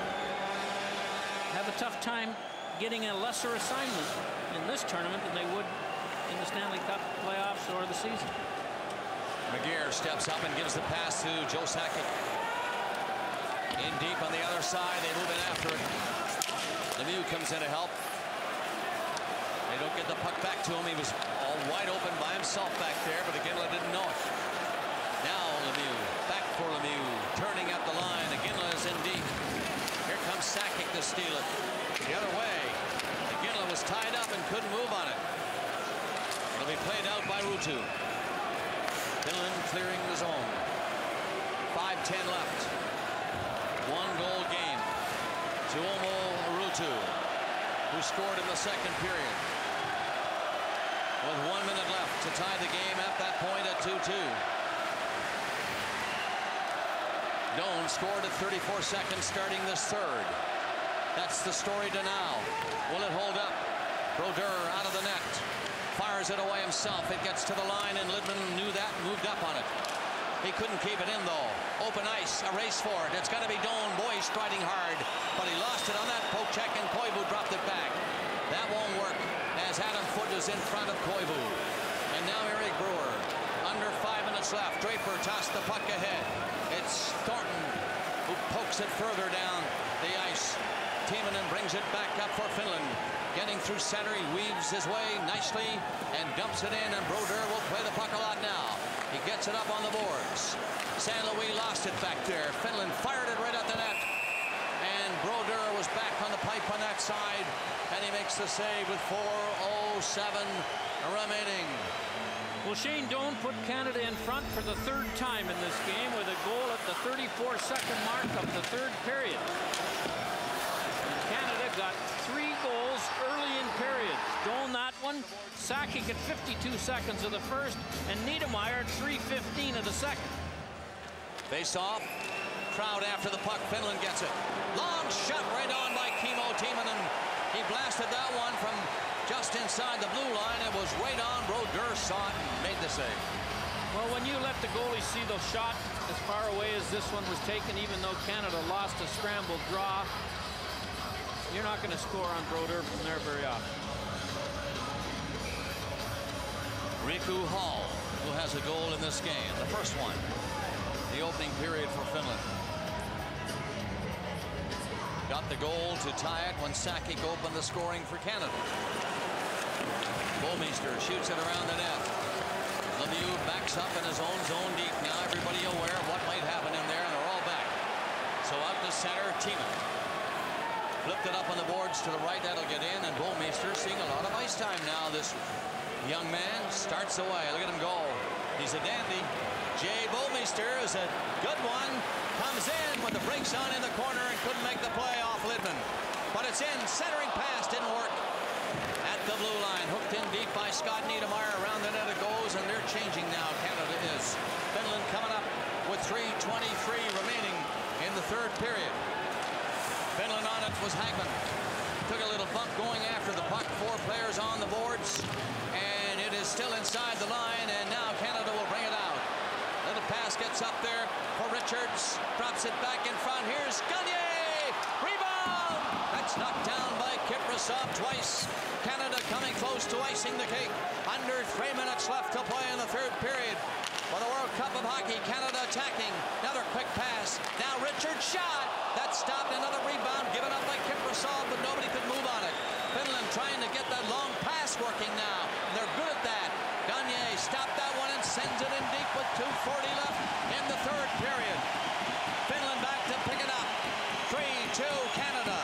have a tough time getting a lesser assignment in this tournament than they would in the Stanley Cup playoffs or the season. McGear steps up and gives the pass to Joe Sakic. In deep on the other side, they move in after it. Lemieux comes in to help. They don't get the puck back to him. He was all wide open by himself back there, but Iginla didn't know it. Now Lemieux, back for Lemieux, turning at the line. Iginla is in deep. Here comes Sakic to steal it. The other way. Iginla was tied up and couldn't move on it. It'll be played out by Ruutu. Finland clearing the zone. 5-10 left. One goal game. Tuomo Ruutu, who scored in the second period with one minute left to tie the game at that point at 2-2. Doan scored at 34 seconds starting this third. That's the story to now. Will it hold up? Brodeur out of the net. Fires it away himself. It gets to the line, and Lidman knew that moved up on it. He couldn't keep it in, though. Open ice, a race for it. It's got to be Doan. Boy, striding hard. But he lost it on that poke check, and Koivu dropped it back. That won't work as Adam Foote is in front of Koivu. And now Eric Brewer. Under five minutes left. Draper tossed the puck ahead. It's Thornton who pokes it further down the ice. Timonen brings it back up for Finland. Getting through center, he weaves his way nicely and dumps it in, and Brodeur will play the puck a lot now. He gets it up on the boards. St. Louis lost it back there. Finland fired it right at the net. And Brodeur was back on the pipe on that side, and he makes the save with 4.07 remaining. Well, Shane Doan put Canada in front for the third time in this game with a goal at the 34-second mark of the third period. And Canada got three goals early in periods. Doan that one, Sakic at 52 seconds of the first, and Niedermayer at 3.15 of the second. Face off. Crowd after the puck. Finland gets it. Long shot right on by Kimmo Timonen. He blasted that one from just inside the blue line. It was right on. Brodeur saw it and made the save. Well, when you let the goalie see the shot as far away as this one was taken, even though Canada lost a scrambled draw, you're not going to score on Brodeur from there very often. Riku Hahl, who has a goal in this game, the first one, the opening period for Finland. Got the goal to tie it when Sakic opened the scoring for Canada. Bouwmeester shoots it around the net. Lemieux backs up in his own zone deep. Now everybody aware of what might happen in there, and they're all back. So out to center, Timo. Flipped it up on the boards to the right. That'll get in, and Bouwmeester seeing a lot of ice time now. This young man starts away. Look at him go. He's a dandy. Jay Bouwmeester is a good one. Comes in with the brakes on in the corner and couldn't make the play off Lydman. But it's in. Centering pass didn't work. At the blue line. Hooked in deep by Scott Niedermayer. Around the net it goes, and they're changing now. Canada is. Finland coming up with 3.23 remaining in the third period. Finland on it was Hagman. Took a little bump going after the puck. Four players on the boards. And it is still inside the line. And now Canada will bring it out. Little pass gets up there for Richards. Drops it back in front. Here's Gagne. Rebound. That's knocked down by Kiprusoff twice. Canada coming close to icing the cake. Under three minutes left to play in the third period. For the World Cup of Hockey, Canada attacking. Another quick pass. Now Richards shot. That stopped. Another rebound given up by Kiprusoff, but nobody could move on it. Finland trying to get that long pass working now. They're good at that. Gagne stopped that one and sends it in deep with 2.40 left in the third period. Finland back to pick it up. 3-2 Canada.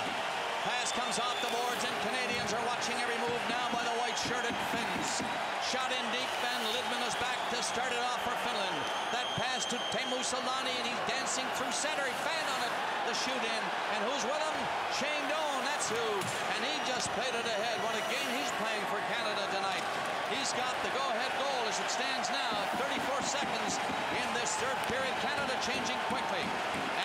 Pass comes off the boards and Canadians are watching every move now by the white-shirted Finns. Shot in deep and Lydman is back to start it off for Finland. That pass to Teemu Selanne and he's dancing through center. He fan on it. The shoot in. And who's with him? Shane Doan. That's who. And he just played it ahead. What a game he's playing for Canada tonight. He's got the go-ahead goal as it stands now. 34 seconds in this third period. Canada changing quickly.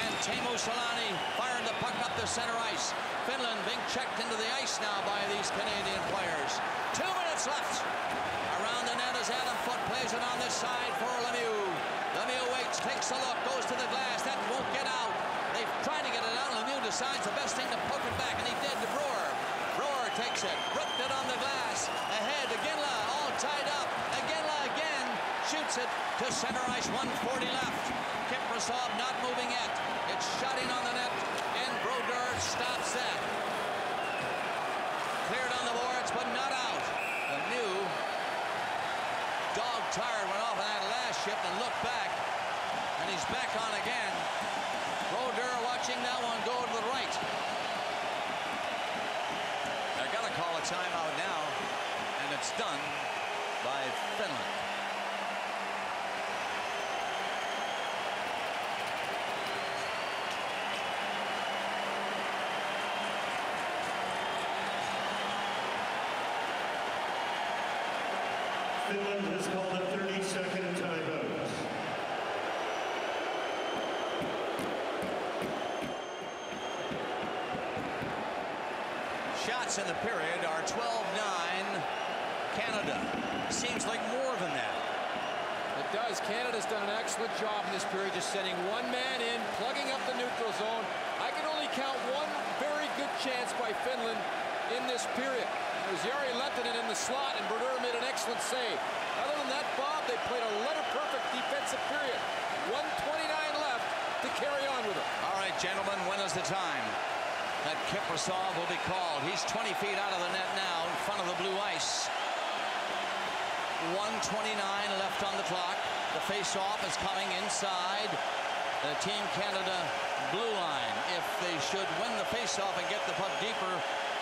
And Teemu Selanne firing the puck up the center ice. Finland being checked into the ice now by these Canadian players. Two minutes left. Around the net as Adam Foote plays it on this side for Lemieux. Lemieux waits, takes a look, goes to the glass. That won't get out. They've tried to get it out. Lemieux decides the best thing to poke it back, and he did. Takes it, rooked it on the glass. Ahead, Iginla all tied up. Iginla again shoots it to center ice, 140 left. Kiprusoff not moving yet. It's shot in on the net, and Brodeur stops that. Cleared on the boards, but not out. The new dog tired went off on that last shift and looked back, and he's back on again. Brodeur watching that one go to the right. Call a timeout now, and it's done by Finland. Finland has called a 30-second timeout. In the period are 12-9 Canada. Seems like more than that. It does. Canada's done an excellent job in this period, just sending one man in, plugging up the neutral zone. I can only count one very good chance by Finland in this period. It was Jere Lehtinen in the slot, and Brodeur made an excellent save. Other than that, Bob, they played a letter-perfect defensive period. 129 left to carry on with it. All right, gentlemen, when is the time? That Kiprusoff will be called. He's 20 feet out of the net now in front of the blue ice. 129 left on the clock. The face-off is coming inside the Team Canada blue line. If they should win the face-off and get the puck deeper,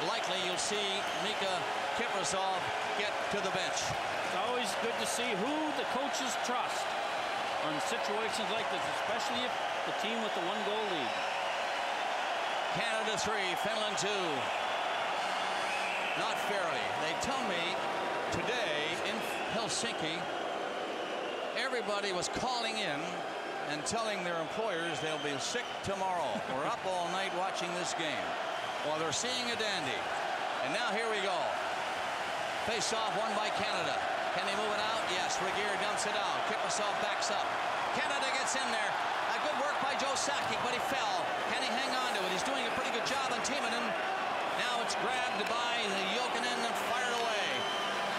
likely you'll see Miikka Kiprusoff get to the bench. It's always good to see who the coaches trust on situations like this, especially if the team with the one goal lead. Canada three, Finland two. Not fairly. They tell me today in Helsinki, everybody was calling in and telling their employers they'll be sick tomorrow. *laughs* We're up all night watching this game. Well, they're seeing a dandy. And now here we go. Face off won by Canada. Can they move it out? Yes. Regehr dumps it out. Kiprusoff backs up. Canada gets in there. By Joe Sakic, but he fell. Can he hang on to it? He's doing a pretty good job on Timonen. Now it's grabbed by the Jokinen and fired away.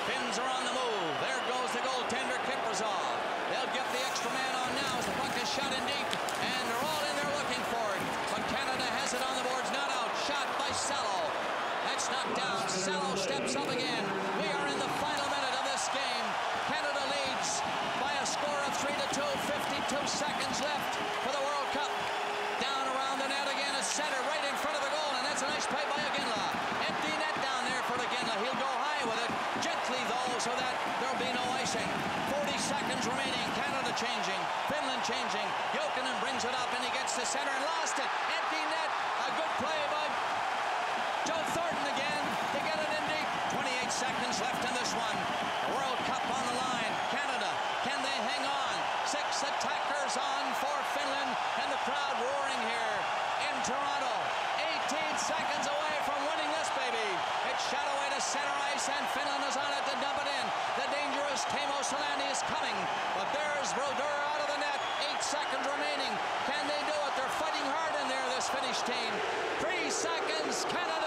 Finns are on the move. There goes the goaltender, Kiprusoff. They'll get the extra man on now as the puck is shot in deep. And they're all in there looking for it. But Canada has it on the boards, not out. Shot by Salo. That's knocked down. Salo steps up again. We are in the final minute of this game. Canada leads by a score of 3 to 2. 52 seconds left for the World Cup. Down around the net again at center, right in front of the goal, and that's a nice play by Iginla. Empty net down there for Iginla. He'll go high with it, gently though, so that there'll be no icing. 40 seconds remaining. Canada changing, Finland changing. Jokinen brings it up, and he gets to center and lost it. Empty net. A good play by Joe Thornton again to get it in deep. 28 seconds left in this one. World Cup on the line. Canada, can they hang on? Six attackers on for Finland, and the crowd roaring here in Toronto. 18 seconds away from winning this baby. It's away to center ice, and Finland is on it to dump it in. The dangerous Teemu Selanne is coming, but there's Brodeur out of the net. Eight seconds remaining. Can they do it? They're fighting hard in there, this Finnish team. Three seconds, Canada